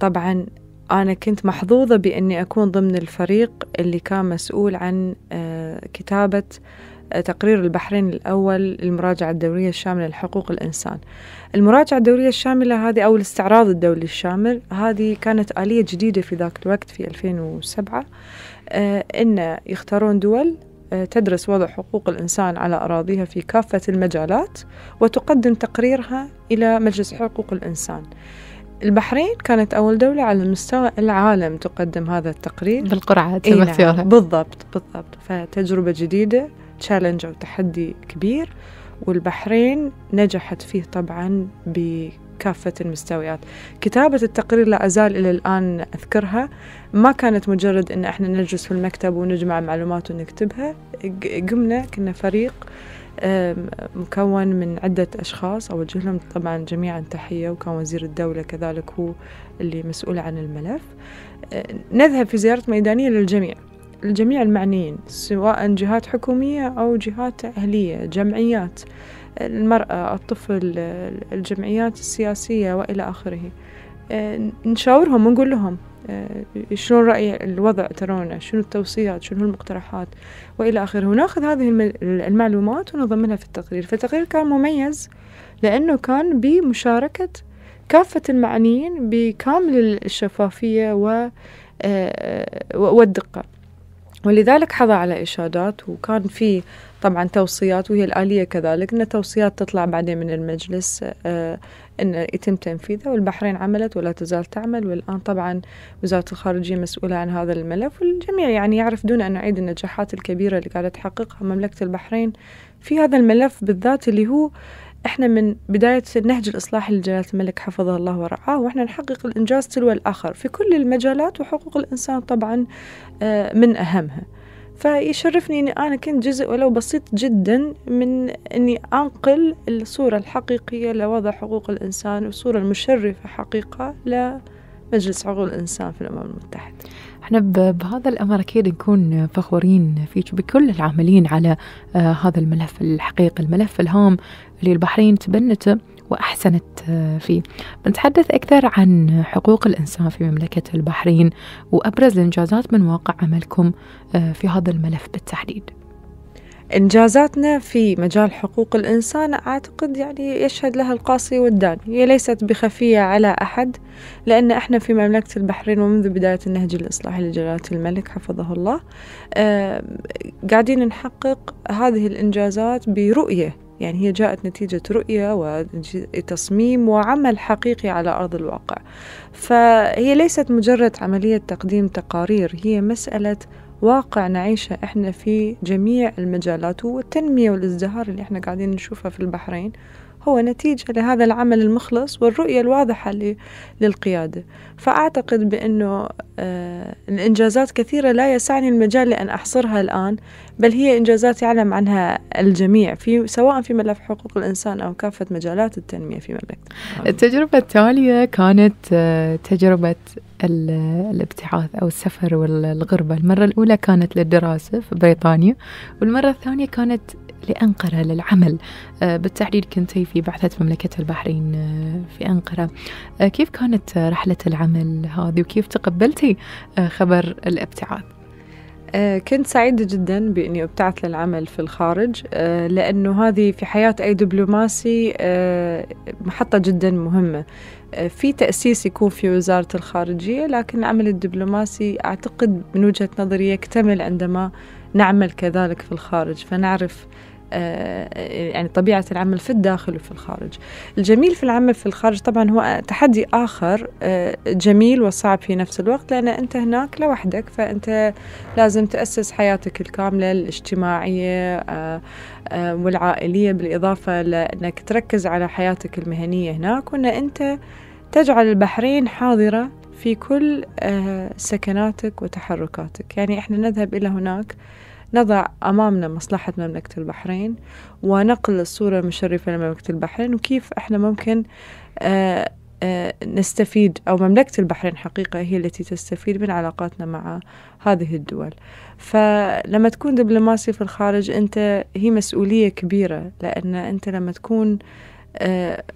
طبعا أنا كنت محظوظة بإني أكون ضمن الفريق اللي كان مسؤول عن آه، كتابة آه، تقرير البحرين الأول للمراجعة الدورية الشاملة لحقوق الإنسان. المراجعة الدورية الشاملة هذه أو الاستعراض الدولي الشامل هذه كانت آلية جديدة في ذاك الوقت في 2007 آه، إن يختارون دول تدرس وضع حقوق الإنسان على أراضيها في كافة المجالات وتقدم تقريرها إلى مجلس حقوق الإنسان. البحرين كانت أول دولة على مستوى العالم تقدم هذا التقرير. بالقرعة إيه نعم. بالضبط بالضبط. فتجربة جديدة تشالنج أو تحدي كبير والبحرين نجحت فيه طبعا بكافة المستويات. كتابة التقرير لا أزال إلى الآن أذكرها. ما كانت مجرد أن إحنا نجلس في المكتب ونجمع معلومات ونكتبها. قمنا كنا فريق. مكون من عدة أشخاص أوجه لهم طبعا جميعا تحية وكان وزير الدولة كذلك هو اللي مسؤول عن الملف. أه، نذهب في زيارة ميدانية للجميع. الجميع المعنيين سواء جهات حكومية أو جهات أهلية جمعيات المرأة الطفل الجمعيات السياسية وإلى آخره. أه، نشاورهم ونقول لهم شنو رأي الوضع ترونه شنو التوصيات؟ شنو المقترحات؟ وإلى آخره. وناخذ هذه المعلومات ونضمنها في التقرير. فالتقرير كان مميز لأنه كان بمشاركة كافة المعنيين بكامل الشفافية آه، والدقة. ولذلك حظى على إشادات وكان في طبعا توصيات وهي الآلية كذلك أن توصيات تطلع بعدين من المجلس آه، أن يتم تنفيذها والبحرين عملت ولا تزال تعمل والآن طبعا وزارة الخارجية مسؤولة عن هذا الملف والجميع يعني يعرف دون أن نعيد النجاحات الكبيرة اللي قاعدة تحققها مملكة البحرين في هذا الملف بالذات اللي هو إحنا من بداية النهج الإصلاحي لجلالة الملك حفظه الله ورعاه وإحنا نحقق الإنجاز تلو الآخر في كل المجالات وحقوق الإنسان طبعا آه، من أهمها. فيشرفني أني أنا كنت جزء ولو بسيط جدا من أني أنقل الصورة الحقيقية لوضع حقوق الإنسان والصورة المشرفة حقيقة لمجلس حقوق الإنسان في الأمم المتحدة. إحنا بهذا الأمر أكيد نكون فخورين فيك بكل العاملين على آه هذا الملف الحقيقي الملف الهام اللي البحرين تبنته وأحسنت آه، فيه. بنتحدث أكثر عن حقوق الإنسان في مملكة البحرين وأبرز الإنجازات من واقع عملكم آه، في هذا الملف بالتحديد. إنجازاتنا في مجال حقوق الإنسان أعتقد يعني يشهد لها القاصي والداني هي ليست بخفية على أحد لأن إحنا في مملكة البحرين ومنذ بداية النهج الإصلاحي لجلالة الملك حفظه الله قاعدين نحقق هذه الإنجازات برؤية يعني هي جاءت نتيجة رؤية وتصميم وعمل حقيقي على أرض الواقع. فهي ليست مجرد عملية تقديم تقارير هي مسألة واقع نعيشه إحنا في جميع المجالات والتنمية والازدهار اللي إحنا قاعدين نشوفها في البحرين. هو نتيجة لهذا العمل المخلص والرؤية الواضحة للقيادة. فأعتقد بأنه آه الإنجازات كثيرة لا يسعني المجال لأن أحصرها الآن بل هي إنجازات يعلم عنها الجميع في سواء في ملف حقوق الإنسان أو كافة مجالات التنمية في مملكتنا التجربة التالية كانت آه تجربة الابتعاث أو السفر والغربة. المرة الأولى كانت للدراسة في بريطانيا والمرة الثانية كانت لأنقرة للعمل. آه، بالتحديد كنتي في بعثة مملكة البحرين آه، في أنقرة. آه، كيف كانت رحلة العمل هذه وكيف تقبلتي خبر الابتعاث؟ كنت سعيدة جدا بإني أبتعث للعمل في الخارج لأنه هذه في حياة أي دبلوماسي محطة جدا مهمة. في تأسيس يكون في وزارة الخارجية لكن العمل الدبلوماسي أعتقد من وجهة نظري يكتمل عندما نعمل كذلك في الخارج. فنعرف يعني طبيعة العمل في الداخل وفي الخارج. الجميل في العمل في الخارج طبعا هو تحدي آخر آه، جميل وصعب في نفس الوقت لأن أنت هناك لوحدك فأنت لازم تأسس حياتك الكاملة الاجتماعية آه، والعائلية بالإضافة لأنك تركز على حياتك المهنية هناك وأن أنت تجعل البحرين حاضرة في كل سكناتك وتحركاتك. يعني إحنا نذهب إلى هناك نضع أمامنا مصلحة مملكة البحرين ونقل الصورة المشرفة لمملكة البحرين وكيف إحنا ممكن آه آه نستفيد أو مملكة البحرين حقيقة هي التي تستفيد من علاقاتنا مع هذه الدول. فلما تكون دبلوماسي في الخارج أنت هي مسؤولية كبيرة لأن أنت لما تكون آه،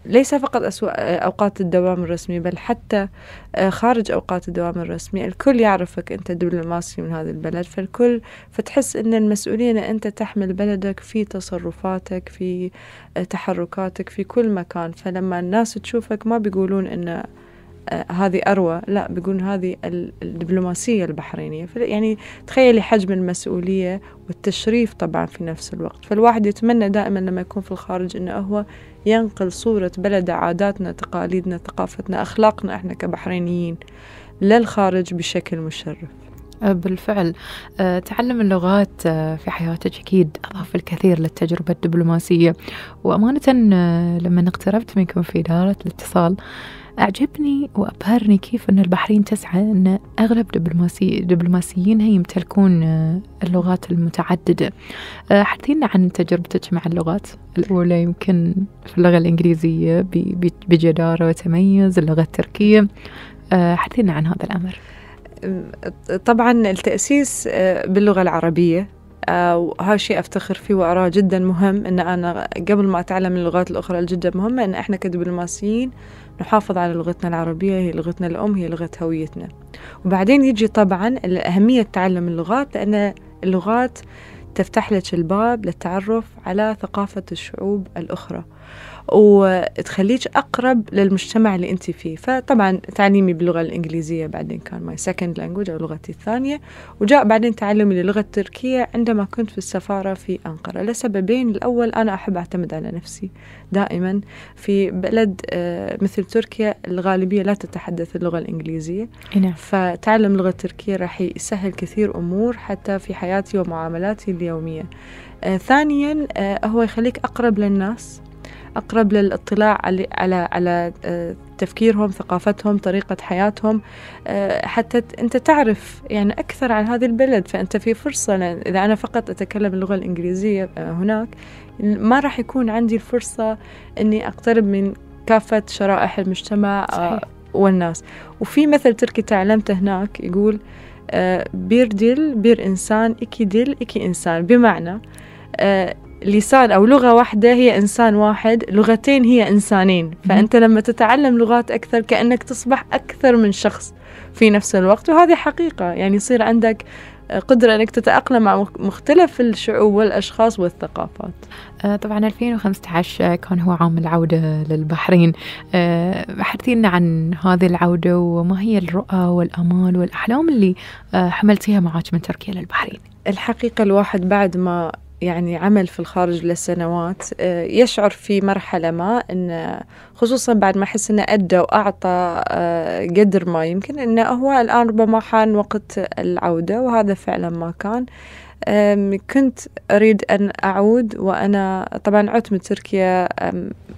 ليس فقط آه، أوقات الدوام الرسمي بل حتى آه، خارج أوقات الدوام الرسمي. الكل يعرفك أنت دبلوماسي من هذا البلد فالكل فتحس أن المسؤولية أن أنت تحمل بلدك في تصرفاتك في تحركاتك في كل مكان. فلما الناس تشوفك ما بيقولون أن هذه أروى لا بيقولون هذه الدبلوماسية البحرينية. يعني تخيلي حجم المسؤولية والتشريف طبعا في نفس الوقت. فالواحد يتمنى دائما لما يكون في الخارج أنه هو ينقل صورة بلد عاداتنا تقاليدنا ثقافتنا أخلاقنا إحنا كبحرينيين للخارج بشكل مشرف. أه، بالفعل. أه، تعلم اللغات أه، في حياتك أكيد أضاف الكثير للتجربة الدبلوماسية. وأمانة لما اقتربت منكم في إدارة الاتصال أعجبني وأبهرني كيف أن البحرين تسعى أن أغلب دبلوماسي دبلوماسيينها يمتلكون آه، اللغات المتعددة. آه، حدثينا عن تجربتك مع اللغات. الأولى يمكن في اللغة الإنجليزية بجدارة وتميز اللغة التركية. آه، حدثينا عن هذا الأمر. طبعا التأسيس باللغة العربية وهذا شيء أفتخر فيه وأراه جدا مهم. أن أنا قبل ما أتعلم اللغات الأخرى الجدا مهمة أن إحنا كدبلوماسيين نحافظ على لغتنا العربية هي لغتنا الأم هي لغة هويتنا. وبعدين يجي طبعا أهمية تعلم اللغات لأن اللغات تفتح لك الباب للتعرف على ثقافة الشعوب الأخرى. وتخليك أقرب للمجتمع اللي أنت فيه. فطبعا تعليمي باللغة الإنجليزية بعدين كان my second language أو لغتي الثانية وجاء بعدين تعلمي للغة التركية عندما كنت في السفارة في أنقرة. لسببين الأول أنا أحب أعتمد على نفسي دائما. في بلد آه، مثل تركيا الغالبية لا تتحدث اللغة الإنجليزية. نعم. فتعلم اللغة التركية راح يسهل كثير أمور حتى في حياتي ومعاملاتي اليومية. آه ثانيا آه هو يخليك أقرب للناس. أقرب للاطلاع على على على آه، تفكيرهم ثقافتهم طريقة حياتهم. آه، حتى أنت تعرف يعني أكثر عن هذه البلد فأنت في فرصة إذا أنا فقط أتكلم اللغة الإنجليزية آه، هناك ما راح يكون عندي الفرصة أني أقترب من كافة شرائح المجتمع صحيح. والناس. وفي مثل تركي تعلمته هناك يقول bir dil bir insan iki dil iki insan. بمعنى لسان أو لغة واحدة هي إنسان واحد لغتين هي إنسانين. فأنت لما تتعلم لغات أكثر كأنك تصبح أكثر من شخص في نفس الوقت وهذه حقيقة. يعني يصير عندك قدرة أنك تتأقلم مع مختلف الشعوب والأشخاص والثقافات. آه، طبعا 2015 كان هو عام العودة للبحرين. آه، حدثينا عن هذه العودة وما هي الرؤى والأمال والأحلام اللي آه، حملتيها معك من تركيا للبحرين؟ الحقيقة الواحد بعد ما يعني عمل في الخارج لسنوات آه، يشعر في مرحلة ما أن خصوصا بعد ما أحس أنه أدى وأعطى آه، قدر ما يمكن أنه هو الآن ربما حان وقت العودة وهذا فعلا ما كان. كنت أريد أن أعود وأنا طبعا عدت من تركيا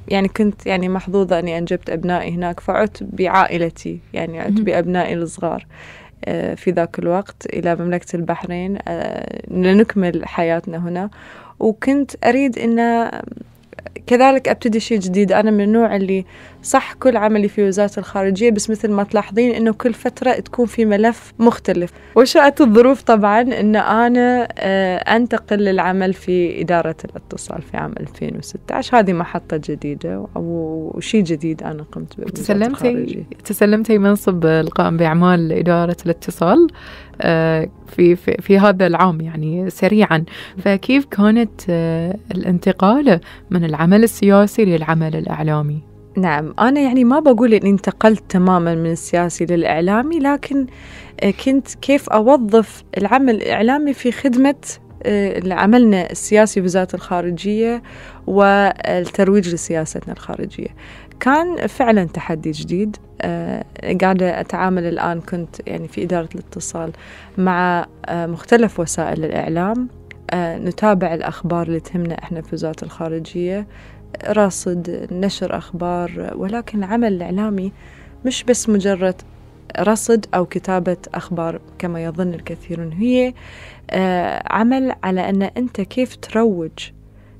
يعني كنت يعني محظوظة أني أنجبت أبنائي هناك فعدت بعائلتي يعني عدت بأبنائي الصغار. في ذاك الوقت إلى مملكة البحرين. آه، لنكمل حياتنا هنا. وكنت أريد أن كذلك أبتدي شيء جديد. أنا من النوع اللي صح كل عملي في وزارة الخارجية بس مثل ما تلاحظين إنه كل فترة تكون في ملف مختلف. وشاءت الظروف طبعا إن أنا آه، أنتقل للعمل في إدارة الاتصال في عام 2016 هذه محطة جديدة وشيء جديد أنا قمت به تسلمتي تسلمتي منصب القائم بأعمال إدارة الاتصال. في, في في هذا العام يعني سريعا. فكيف كانت آه، الانتقال من العمل السياسي للعمل الإعلامي؟ نعم أنا يعني ما بقول إني انتقلت تماما من السياسي للإعلامي لكن آه، كنت كيف أوظف العمل الإعلامي في خدمة عملنا السياسي في وزارة الخارجية والترويج لسياستنا الخارجية. كان فعلا تحدي جديد. آه قاعدة أتعامل الآن كنت يعني في إدارة الاتصال مع آه مختلف وسائل الإعلام. آه نتابع الأخبار اللي تهمنا إحنا في وزارة الخارجية. راصد نشر أخبار ولكن العمل الإعلامي مش بس مجرد رصد أو كتابة أخبار كما يظن الكثيرون. هي عمل على أن أنت كيف تروج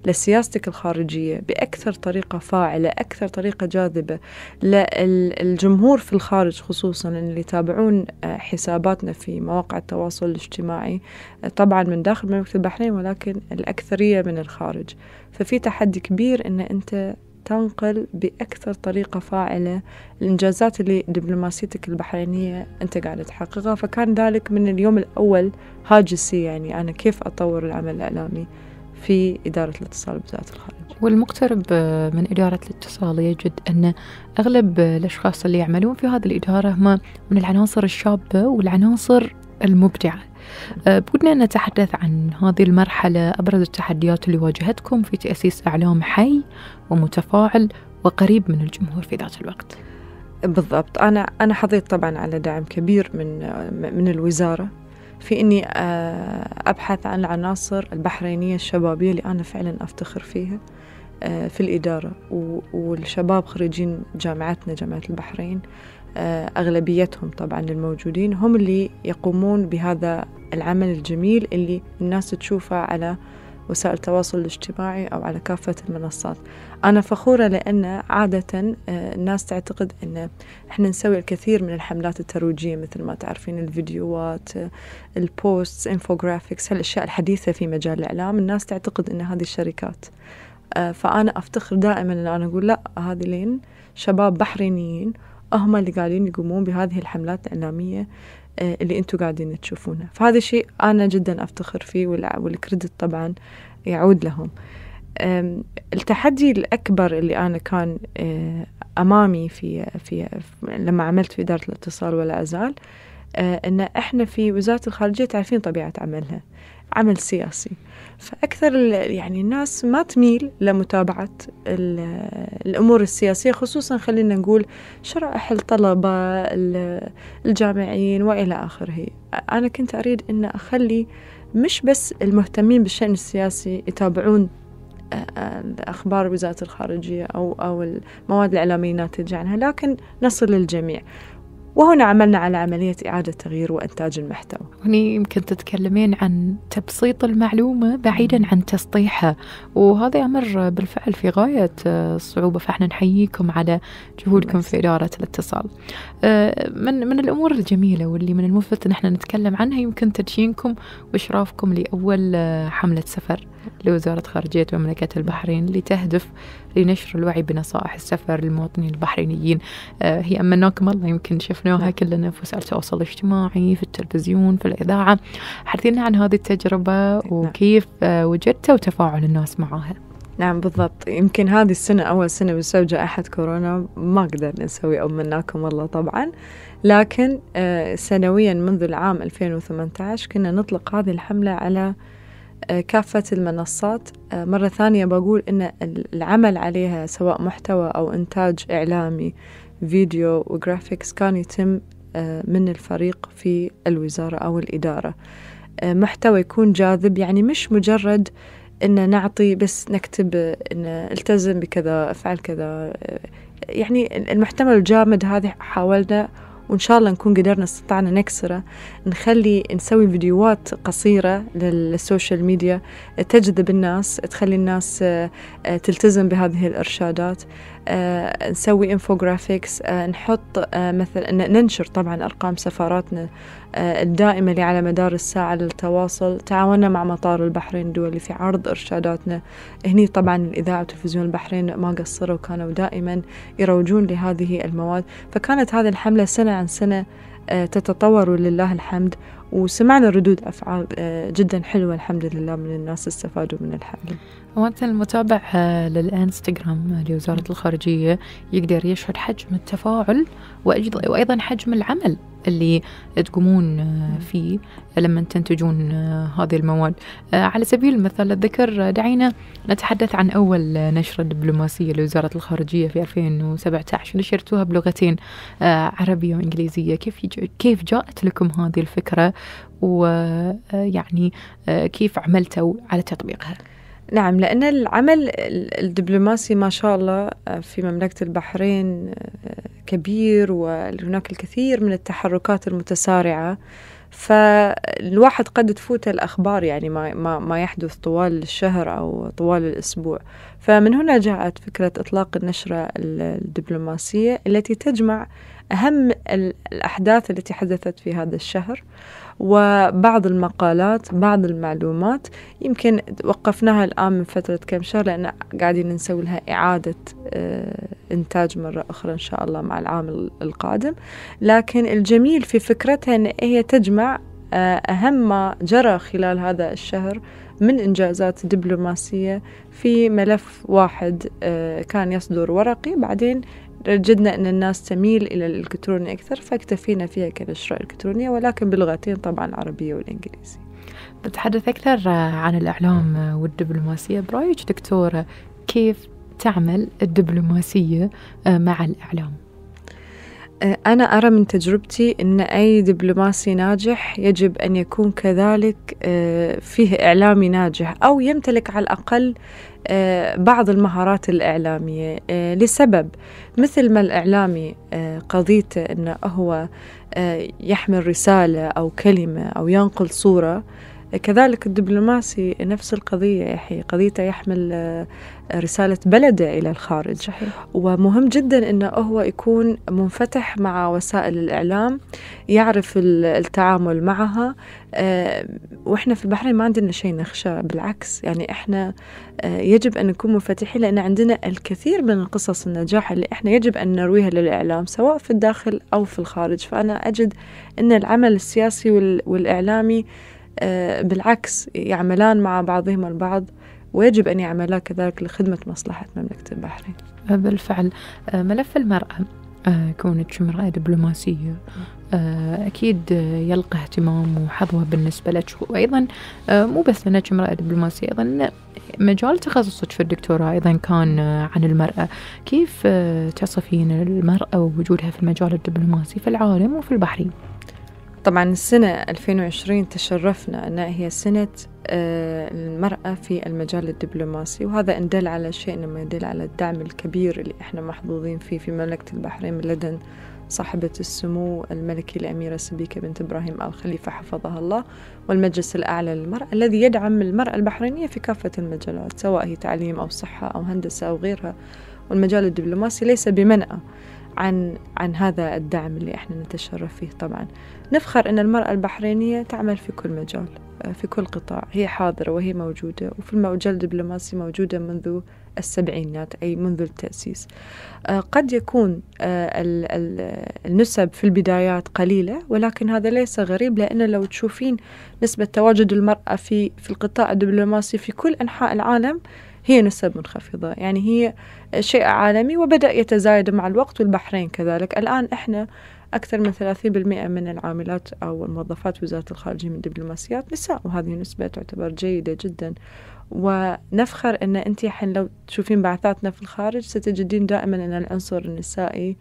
لسياستك الخارجية بأكثر طريقة فاعلة أكثر طريقة جاذبة. للجمهور في الخارج خصوصا اللي يتابعون آه، حساباتنا في مواقع التواصل الاجتماعي آه، طبعا من داخل مملكة البحرين ولكن الأكثرية من الخارج. ففي تحدي كبير أن أنت تنقل بأكثر طريقة فاعلة الإنجازات اللي دبلوماسيتك البحرينية أنت قاعد تحققها. فكان ذلك من اليوم الأول هاجسي يعني أنا كيف أطور العمل الإعلامي. في إدارة الاتصال بوزارة الخارج والمقترب من إدارة الاتصال يجد أن أغلب الأشخاص اللي يعملون في هذه الإدارة هم من العناصر الشابة والعناصر المبدعة. أه، بدنا نتحدث عن هذه المرحلة. أبرز التحديات اللي واجهتكم في تأسيس إعلام حي ومتفاعل وقريب من الجمهور في ذات الوقت. بالضبط. أنا أنا حظيت طبعا على دعم كبير من من الوزارة. في إني آه، أبحث عن العناصر البحرينية الشبابية اللي أنا فعلا أفتخر فيها آه، في الإدارة. والشباب خريجين جامعتنا جامعة البحرين آه، أغلبيتهم طبعا الموجودين هم اللي يقومون بهذا العمل الجميل اللي الناس تشوفه على وسائل التواصل الاجتماعي أو على كافة المنصات. أنا فخورة لأن عادة آه، الناس تعتقد أن إحنا نسوي الكثير من الحملات الترويجية مثل ما تعرفين الفيديوهات آه، ال posts infographics هالأشياء الحديثة في مجال الإعلام. الناس تعتقد أن هذه الشركات آه، فأنا أفتخر دائما أن أنا أقول لا هذه لين شباب بحرينيين هم اللي قاعدين يقومون بهذه الحملات الإعلامية. اللي أنتم قاعدين تشوفونها فهذا شيء أنا جدا أفتخر فيه وال credit طبعا يعود لهم. التحدي الأكبر اللي أنا كان آه، أمامي في في لما عملت في إدارة الاتصال ولا أزال آه، أن إحنا في وزارة الخارجية تعرفين طبيعة عملها. عمل سياسي. فأكثر يعني الناس ما تميل لمتابعة الأمور السياسية خصوصا خلينا نقول شرائح الطلبة الجامعيين وإلى آخره. أنا كنت أريد أن أخلي مش بس المهتمين بالشأن السياسي يتابعون أخبار وزارة الخارجية أو أو المواد الإعلامية الناتجة عنها لكن نصل للجميع. وهنا عملنا على عملية إعادة تغيير وإنتاج المحتوى. هنا يمكن تتكلمين عن تبسيط المعلومة بعيدا عن تسطيحها وهذا أمر بالفعل في غاية الصعوبة فإحنا نحييكم على جهودكم في إدارة الاتصال. آه، من من الأمور الجميلة واللي من المفت أن إحنا نتكلم عنها يمكن تدشينكم وإشرافكم لأول حملة سفر. لوزارة خارجية مملكة البحرين لتهدف لنشر الوعي بنصائح السفر للمواطنين البحرينيين آه، هي أمناكم الله يمكن شفناها. كلنا في وسائل التواصل الاجتماعي في التلفزيون في الإذاعة حدثينا عن هذه التجربة نعم. وكيف آه، وجدتوا تفاعل الناس معها نعم بالضبط يمكن هذه السنة أول سنة بسبب جائحة كورونا ما قدرنا نسوي أمناكم الله طبعا لكن آه، سنويا منذ العام 2018 كنا نطلق هذه الحملة على كافة المنصات. آه، مرة ثانية بقول إن العمل عليها سواء محتوى أو إنتاج إعلامي فيديو وجرافيكس كان يتم من الفريق في الوزارة أو الإدارة. محتوى يكون جاذب يعني مش مجرد إن نعطي بس نكتب إن التزم بكذا افعل كذا. يعني المحتوى الجامد هذه حاولنا وإن شاء الله نكون قدرنا استطعنا نكسره. نخلي نسوي فيديوهات قصيرة لل social media تجذب الناس تخلي الناس آه، تلتزم بهذه الإرشادات. نسوي infographics آه، نحط مثلا ننشر طبعا أرقام سفاراتنا الدائمة اللي على مدار الساعة للتواصل تعاوننا مع مطار البحرين الدولي في عرض إرشاداتنا. هني طبعا الإذاعة وتلفزيون البحرين ما قصروا كانوا دائما يروجون لهذه المواد. فكانت هذه الحملة سنة عن سنة آه، تتطور ولله الحمد. وسمعنا ردود أفعال آه، جدا حلوة الحمد لله من الناس استفادوا من الحملة. وأنت المتابع آه، للإنستغرام لوزارة الخارجية يقدر يشهد حجم التفاعل وأيضا حجم العمل اللي تقومون آه، فيه لما تنتجون آه، هذه المواد. آه، على سبيل المثال الذكر دعينا نتحدث عن أول نشرة دبلوماسية لوزارة الخارجية في 2017 نشرتوها بلغتين عربية وإنجليزية. كيف كيف جاءت لكم هذه الفكرة؟ ويعني كيف عملتوا على تطبيقها؟ نعم لأن العمل الدبلوماسي ما شاء الله آه، في مملكة البحرين آه، كبير وهناك الكثير من التحركات المتسارعة. فالواحد قد تفوت الأخبار يعني ما, ما, ما يحدث طوال الشهر أو طوال الأسبوع. فمن هنا جاءت فكرة إطلاق النشرة الدبلوماسية التي تجمع أهم الأحداث التي حدثت في هذا الشهر. وبعض المقالات بعض المعلومات. يمكن وقفناها الآن من فترة كم شهر لأن قاعدين نسوي لها إعادة آه، إنتاج مرة أخرى إن شاء الله مع العام القادم. لكن الجميل في فكرتها أن هي تجمع آه، أهم ما جرى خلال هذا الشهر من إنجازات دبلوماسية في ملف واحد آه، كان يصدر ورقي. بعدين وجدنا أن الناس تميل إلى الإلكتروني أكثر فاكتفينا فيها كنشرة إلكترونية ولكن بلغتين طبعا العربية والإنجليزية بتحدث أكثر عن الإعلام والدبلوماسية برأيك دكتورة كيف تعمل الدبلوماسية مع الإعلام؟ أنا أرى من تجربتي أن أي دبلوماسي ناجح يجب أن يكون كذلك آه، فيه إعلامي ناجح أو يمتلك على الأقل آه، بعض المهارات الإعلامية. آه، لسبب مثل ما الإعلامي قضيته أنه هو يحمل رسالة أو كلمة أو ينقل صورة كذلك الدبلوماسي نفس القضية يحيى قضيته يحمل آه، رسالة بلده إلى الخارج. صحيح. ومهم جدا أنه هو يكون منفتح مع وسائل الإعلام يعرف التعامل معها. آه، وإحنا في البحرين ما عندنا شيء نخشى بالعكس. يعني إحنا آه، يجب أن نكون منفتحين لأن عندنا الكثير من قصص النجاح اللي إحنا يجب أن نرويها للإعلام سواء في الداخل أو في الخارج. فأنا أجد أن العمل السياسي والإعلامي بالعكس يعملان مع بعضهما البعض ويجب أن يعملا كذلك لخدمة مصلحة مملكة البحرين. بالفعل. آه، ملف المرأة آه، كونك امرأة دبلوماسية أكيد يلقى اهتمام وحظوة بالنسبة لك وأيضا مو بس أنك امرأة دبلوماسية أيضا مجال تخصصك في الدكتوراه أيضا كان عن المرأة. كيف تصفين المرأة ووجودها في المجال الدبلوماسي في العالم وفي البحرين؟ طبعا السنة 2020 تشرفنا أنها هي سنة آه، المرأة في المجال الدبلوماسي وهذا إن دل على شيء إنما يدل على الدعم الكبير اللي إحنا محظوظين فيه في مملكة البحرين من لدن صاحبة السمو الملكي الأميرة سبيكة بنت إبراهيم آل خليفة حفظها الله والمجلس الأعلى للمرأة الذي يدعم المرأة البحرينية في كافة المجالات سواء هي تعليم أو صحة أو هندسة أو غيرها. والمجال الدبلوماسي ليس بمنأى عن عن هذا الدعم اللي إحنا نتشرف فيه طبعا. نفخر إن المرأة البحرينية تعمل في كل مجال في كل قطاع. هي حاضرة وهي موجودة وفي المجال الدبلوماسي موجودة منذ السبعينات أي منذ التأسيس. آه، قد يكون آه، النسب في البدايات قليلة ولكن هذا ليس غريب لأن لو تشوفين نسبة تواجد المرأة في في القطاع الدبلوماسي في كل أنحاء العالم هي نسب منخفضة. يعني هي شيء عالمي وبدأ يتزايد مع الوقت والبحرين كذلك. الآن إحنا أكثر من 30% من العاملات أو الموظفات وزارة الخارجية من الدبلوماسيات نساء وهذه نسبة تعتبر جيدة جدا. ونفخر أن أنت حين لو تشوفين بعثاتنا في الخارج ستجدين دائما أن العنصر النسائي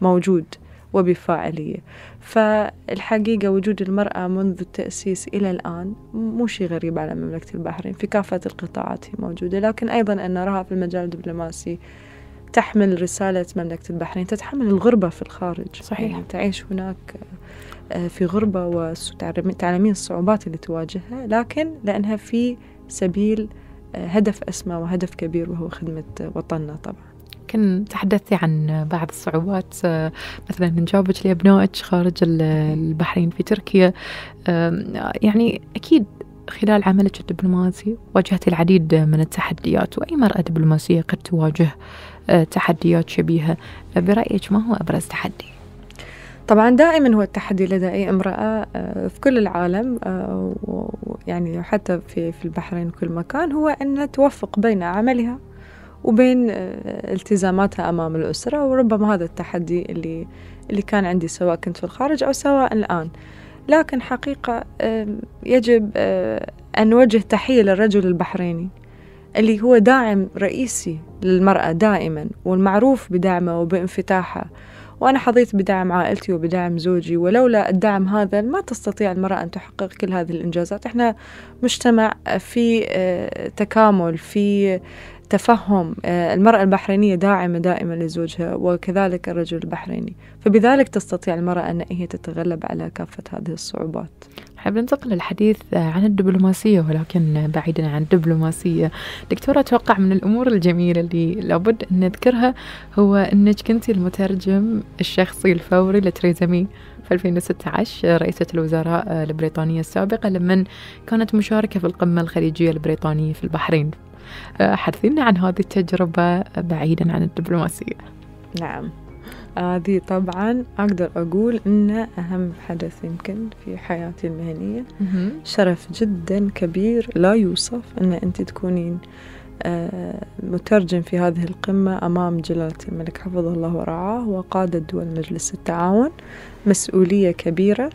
موجود وبفاعلية. فالحقيقة وجود المرأة منذ التأسيس إلى الآن مو شيء غريب على مملكة البحرين في كافة القطاعات هي موجودة لكن أيضا أن نراها في المجال الدبلوماسي تحمل رسالة مملكة البحرين تتحمل الغربة في الخارج. صحيح. يعني تعيش هناك آه، في غربة وتعلمين الصعوبات اللي تواجهها لكن لأنها في سبيل آه، هدف أسمى وهدف كبير وهو خدمة وطننا طبعا. يمكن تحدثتي عن بعض الصعوبات آه، مثلا من جوابك لأبنائك خارج البحرين في تركيا. يعني أكيد خلال عملك الدبلوماسي واجهت العديد من التحديات وأي مرأة دبلوماسية قد تواجه تحديات شبيهة. برأيك ما هو أبرز تحدي؟ طبعا دائما هو التحدي لدى أي امرأة آه، في كل العالم يعني حتى في في البحرين كل مكان هو أن توفق بين عملها وبين التزاماتها أمام الأسرة وربما هذا التحدي اللي اللي كان عندي سواء كنت في الخارج أو سواء الآن. لكن حقيقة يجب أن نوجه تحية للرجل البحريني. اللي هو داعم رئيسي للمرأة دائما والمعروف بدعمه وبانفتاحه. وأنا حظيت بدعم عائلتي وبدعم زوجي ولولا الدعم هذا ما تستطيع المرأة أن تحقق كل هذه الإنجازات. إحنا مجتمع في آه، تكامل في تفهم آه، المرأة البحرينية داعمة دائما لزوجها وكذلك الرجل البحريني. فبذلك تستطيع المرأة أن هي تتغلب على كافة هذه الصعوبات. حاب ننتقل للحديث عن الدبلوماسية ولكن بعيدا عن الدبلوماسية. دكتورة أتوقع من الأمور الجميلة اللي لابد أن نذكرها هو أنك كنت المترجم الشخصي الفوري لتريزا مي في 2016 رئيسة الوزراء البريطانية السابقة لمن كانت مشاركة في القمة الخليجية البريطانية في البحرين. حدثينا عن هذه التجربة بعيدا عن الدبلوماسية. نعم. هذه طبعا أقدر أقول إنه أهم حدث يمكن في حياتي المهنية. شرف جدا كبير لا يوصف إن أنت تكونين آه، مترجم في هذه القمة أمام جلالة الملك حفظه الله ورعاه وقادة دول مجلس التعاون مسؤولية كبيرة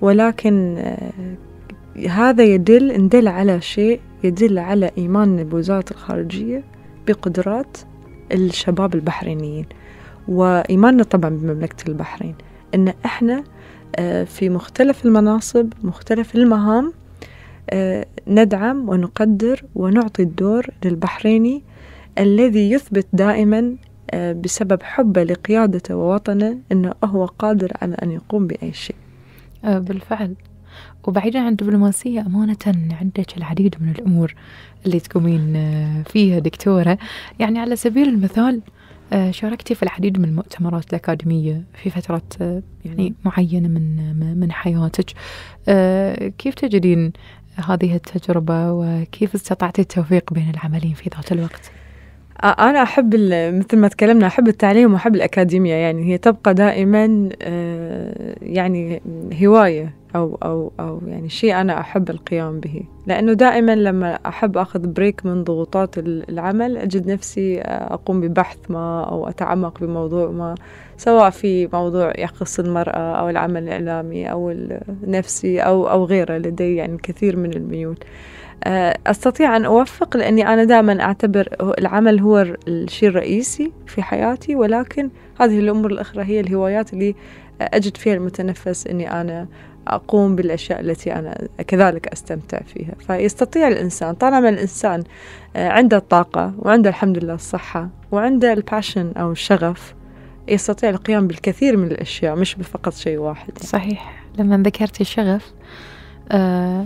ولكن آه، هذا يدل إن على شيء يدل على إيماننا بوزارة الخارجية بقدرات الشباب البحرينيين. وإيماننا طبعا بمملكة البحرين إن إحنا آه، في مختلف المناصب مختلف المهام آه، ندعم ونقدر ونعطي الدور للبحريني الذي يثبت دائما آه، بسبب حبه لقيادته ووطنه أنه هو قادر على أن يقوم بأي شيء. بالفعل. وبعيدا عن الدبلوماسية أمانة عندك العديد من الأمور اللي تقومين فيها دكتورة. يعني على سبيل المثال آه، شاركتي في العديد من المؤتمرات الأكاديمية في فترات آه، يعني معينة من من حياتك. آه، كيف تجدين هذه التجربة؟ وكيف استطعتي التوفيق بين العملين في ذات الوقت؟ أنا أحب مثل ما تكلمنا أحب التعليم وأحب الأكاديمية. يعني هي تبقى دائما يعني هواية أو أو أو يعني شيء أنا أحب القيام به. لأنه دائما لما أحب أخذ بريك من ضغوطات العمل أجد نفسي أقوم ببحث ما أو أتعمق بموضوع ما سواء في موضوع يخص المرأة أو العمل الإعلامي أو النفسي أو أو غيره. لدي يعني الكثير من الميول. أستطيع أن أوفق لأني أنا دائما أعتبر العمل هو الشيء الرئيسي في حياتي ولكن هذه الأمور الأخرى هي الهوايات اللي أجد فيها المتنفس أني أنا أقوم بالأشياء التي أنا كذلك أستمتع فيها. فيستطيع الإنسان طالما الإنسان آه، عنده الطاقة وعنده الحمد لله الصحة وعنده الباشن أو الشغف يستطيع القيام بالكثير من الأشياء مش بفقط شيء واحد. صحيح. لما ذكرت الشغف آه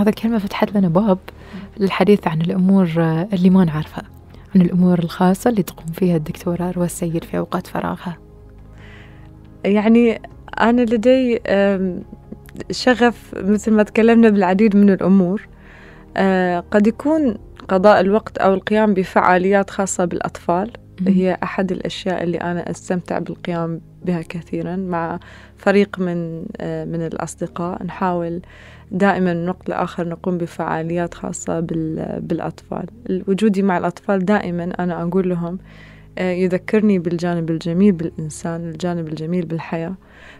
هذا الكلمة فتحت لنا باب للحديث عن الأمور اللي ما نعرفها عن الأمور الخاصة اللي تقوم فيها الدكتورة أروى السيد في أوقات فراغها. يعني أنا لدي شغف مثل ما تكلمنا بالعديد من الأمور. آه، قد يكون قضاء الوقت أو القيام بفعاليات خاصة بالأطفال هي أحد الأشياء اللي أنا أستمتع بالقيام بها كثيرا مع فريق من آه، من الأصدقاء. نحاول دائما من وقت لآخر نقوم بفعاليات خاصة بالأطفال. وجودي مع الأطفال دائما أنا أقول لهم آه، يذكرني بالجانب الجميل بالإنسان الجانب الجميل بالحياة.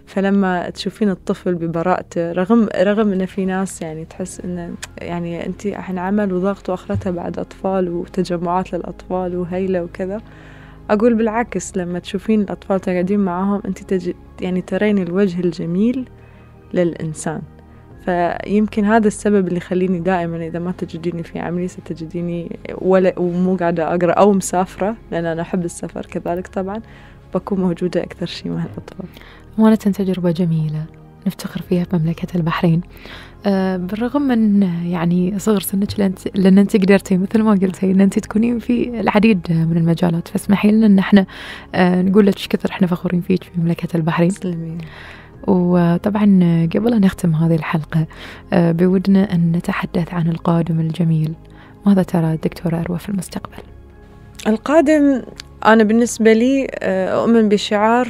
فلما تشوفين الطفل ببراءته رغم رغم ان في ناس يعني تحس انه يعني أنت إحنا عمل وضغط وأخرتها بعد أطفال وتجمعات للأطفال وهيلة وكذا. أقول بالعكس لما تشوفين الأطفال تقعدين معاهم أنت تجي يعني ترين الوجه الجميل للإنسان. فيمكن هذا السبب اللي يخليني دائما إذا ما تجديني في عملي ستجديني ولا ومو قاعدة أقرأ أو مسافرة لأن أنا أحب السفر كذلك طبعا بكون موجودة أكثر شيء مع الأطفال أمانة تجربة جميلة نفتخر فيها في مملكة البحرين. أه بالرغم من يعني صغر سنك لأن أنت قدرتي مثل ما قلتي أن أنت تكونين في العديد من المجالات. فاسمحي لنا أن إحنا أه نقول لك كثر إحنا فخورين فيك في مملكة البحرين. سلمين. وطبعا قبل أن نختم هذه الحلقة أه بودنا أن نتحدث عن القادم الجميل. ماذا ترى الدكتورة أروى في المستقبل؟ القادم أنا بالنسبة لي آه، أؤمن بشعار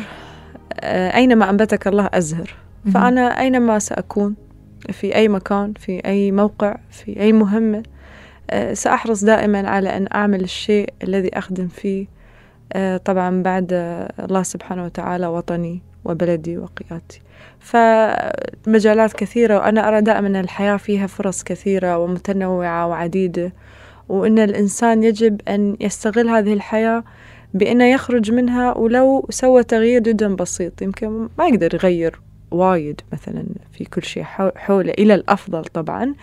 آه، أينما أنبتك الله أزهر. فأنا أينما سأكون في أي مكان في أي موقع في أي مهمة آه، سأحرص دائما على أن أعمل الشيء الذي أخدم فيه. طبعا بعد الله سبحانه وتعالى وطني. وبلدي وقيادتي. فمجالات كثيرة وأنا أرى دائما الحياة فيها فرص كثيرة ومتنوعة وعديدة وأن الإنسان يجب أن يستغل هذه الحياة بأنه يخرج منها ولو سوى تغيير جدا بسيط. يمكن ما يقدر يغير وايد مثلا في كل شيء حوله إلى الأفضل طبعا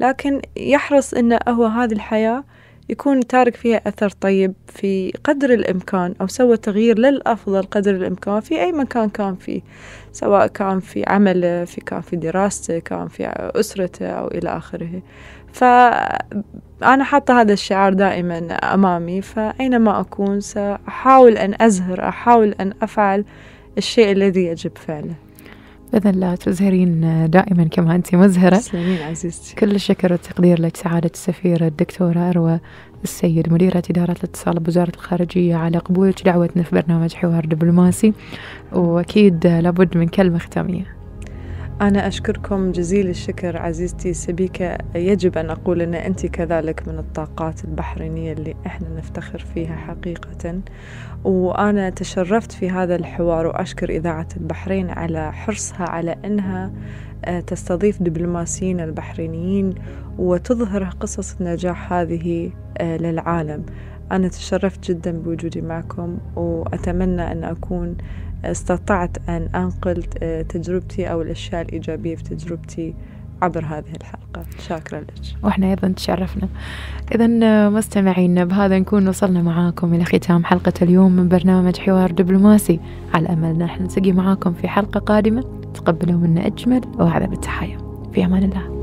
لكن يحرص أنه هو هذه الحياة يكون تارك فيها أثر طيب في قدر الإمكان أو سوى تغيير للأفضل قدر الإمكان في أي مكان كان فيه سواء كان في عمله في كان في دراسته كان في أسرته أو إلى آخره. فأنا حاطة هذا الشعار دائما أمامي فأينما أكون سأحاول أن أزهر أحاول أن أفعل الشيء الذي يجب فعله. بإذن الله تزهرين دائما كما أنت مزهرة. تسلمين عزيزتي. كل الشكر والتقدير لك سعادة السفيرة الدكتورة أروى السيد مديرة إدارة الاتصال بوزارة الخارجية على قبولك دعوتنا في برنامج حوار دبلوماسي. وأكيد لابد من كلمة ختامية. أنا أشكركم جزيل الشكر عزيزتي سبيكة. يجب أن أقول أن أنت كذلك من الطاقات البحرينية اللي إحنا نفتخر فيها حقيقة. وأنا تشرفت في هذا الحوار وأشكر إذاعة البحرين على حرصها على أنها آه، تستضيف دبلوماسيين البحرينيين وتظهر قصص النجاح هذه آه، للعالم. أنا تشرفت جدا بوجودي معكم وأتمنى أن أكون استطعت أن أنقل آه، تجربتي أو الأشياء الإيجابية في تجربتي عبر هذه الحلقة. شاكرا لك. وإحنا أيضا تشرفنا. إذا مستمعين بهذا نكون وصلنا معاكم إلى ختام حلقة اليوم من برنامج حوار دبلوماسي. على أمل نحن نلتقي معاكم في حلقة قادمة. تقبلوا منا أجمل. وأعذب التحايا في أمان الله.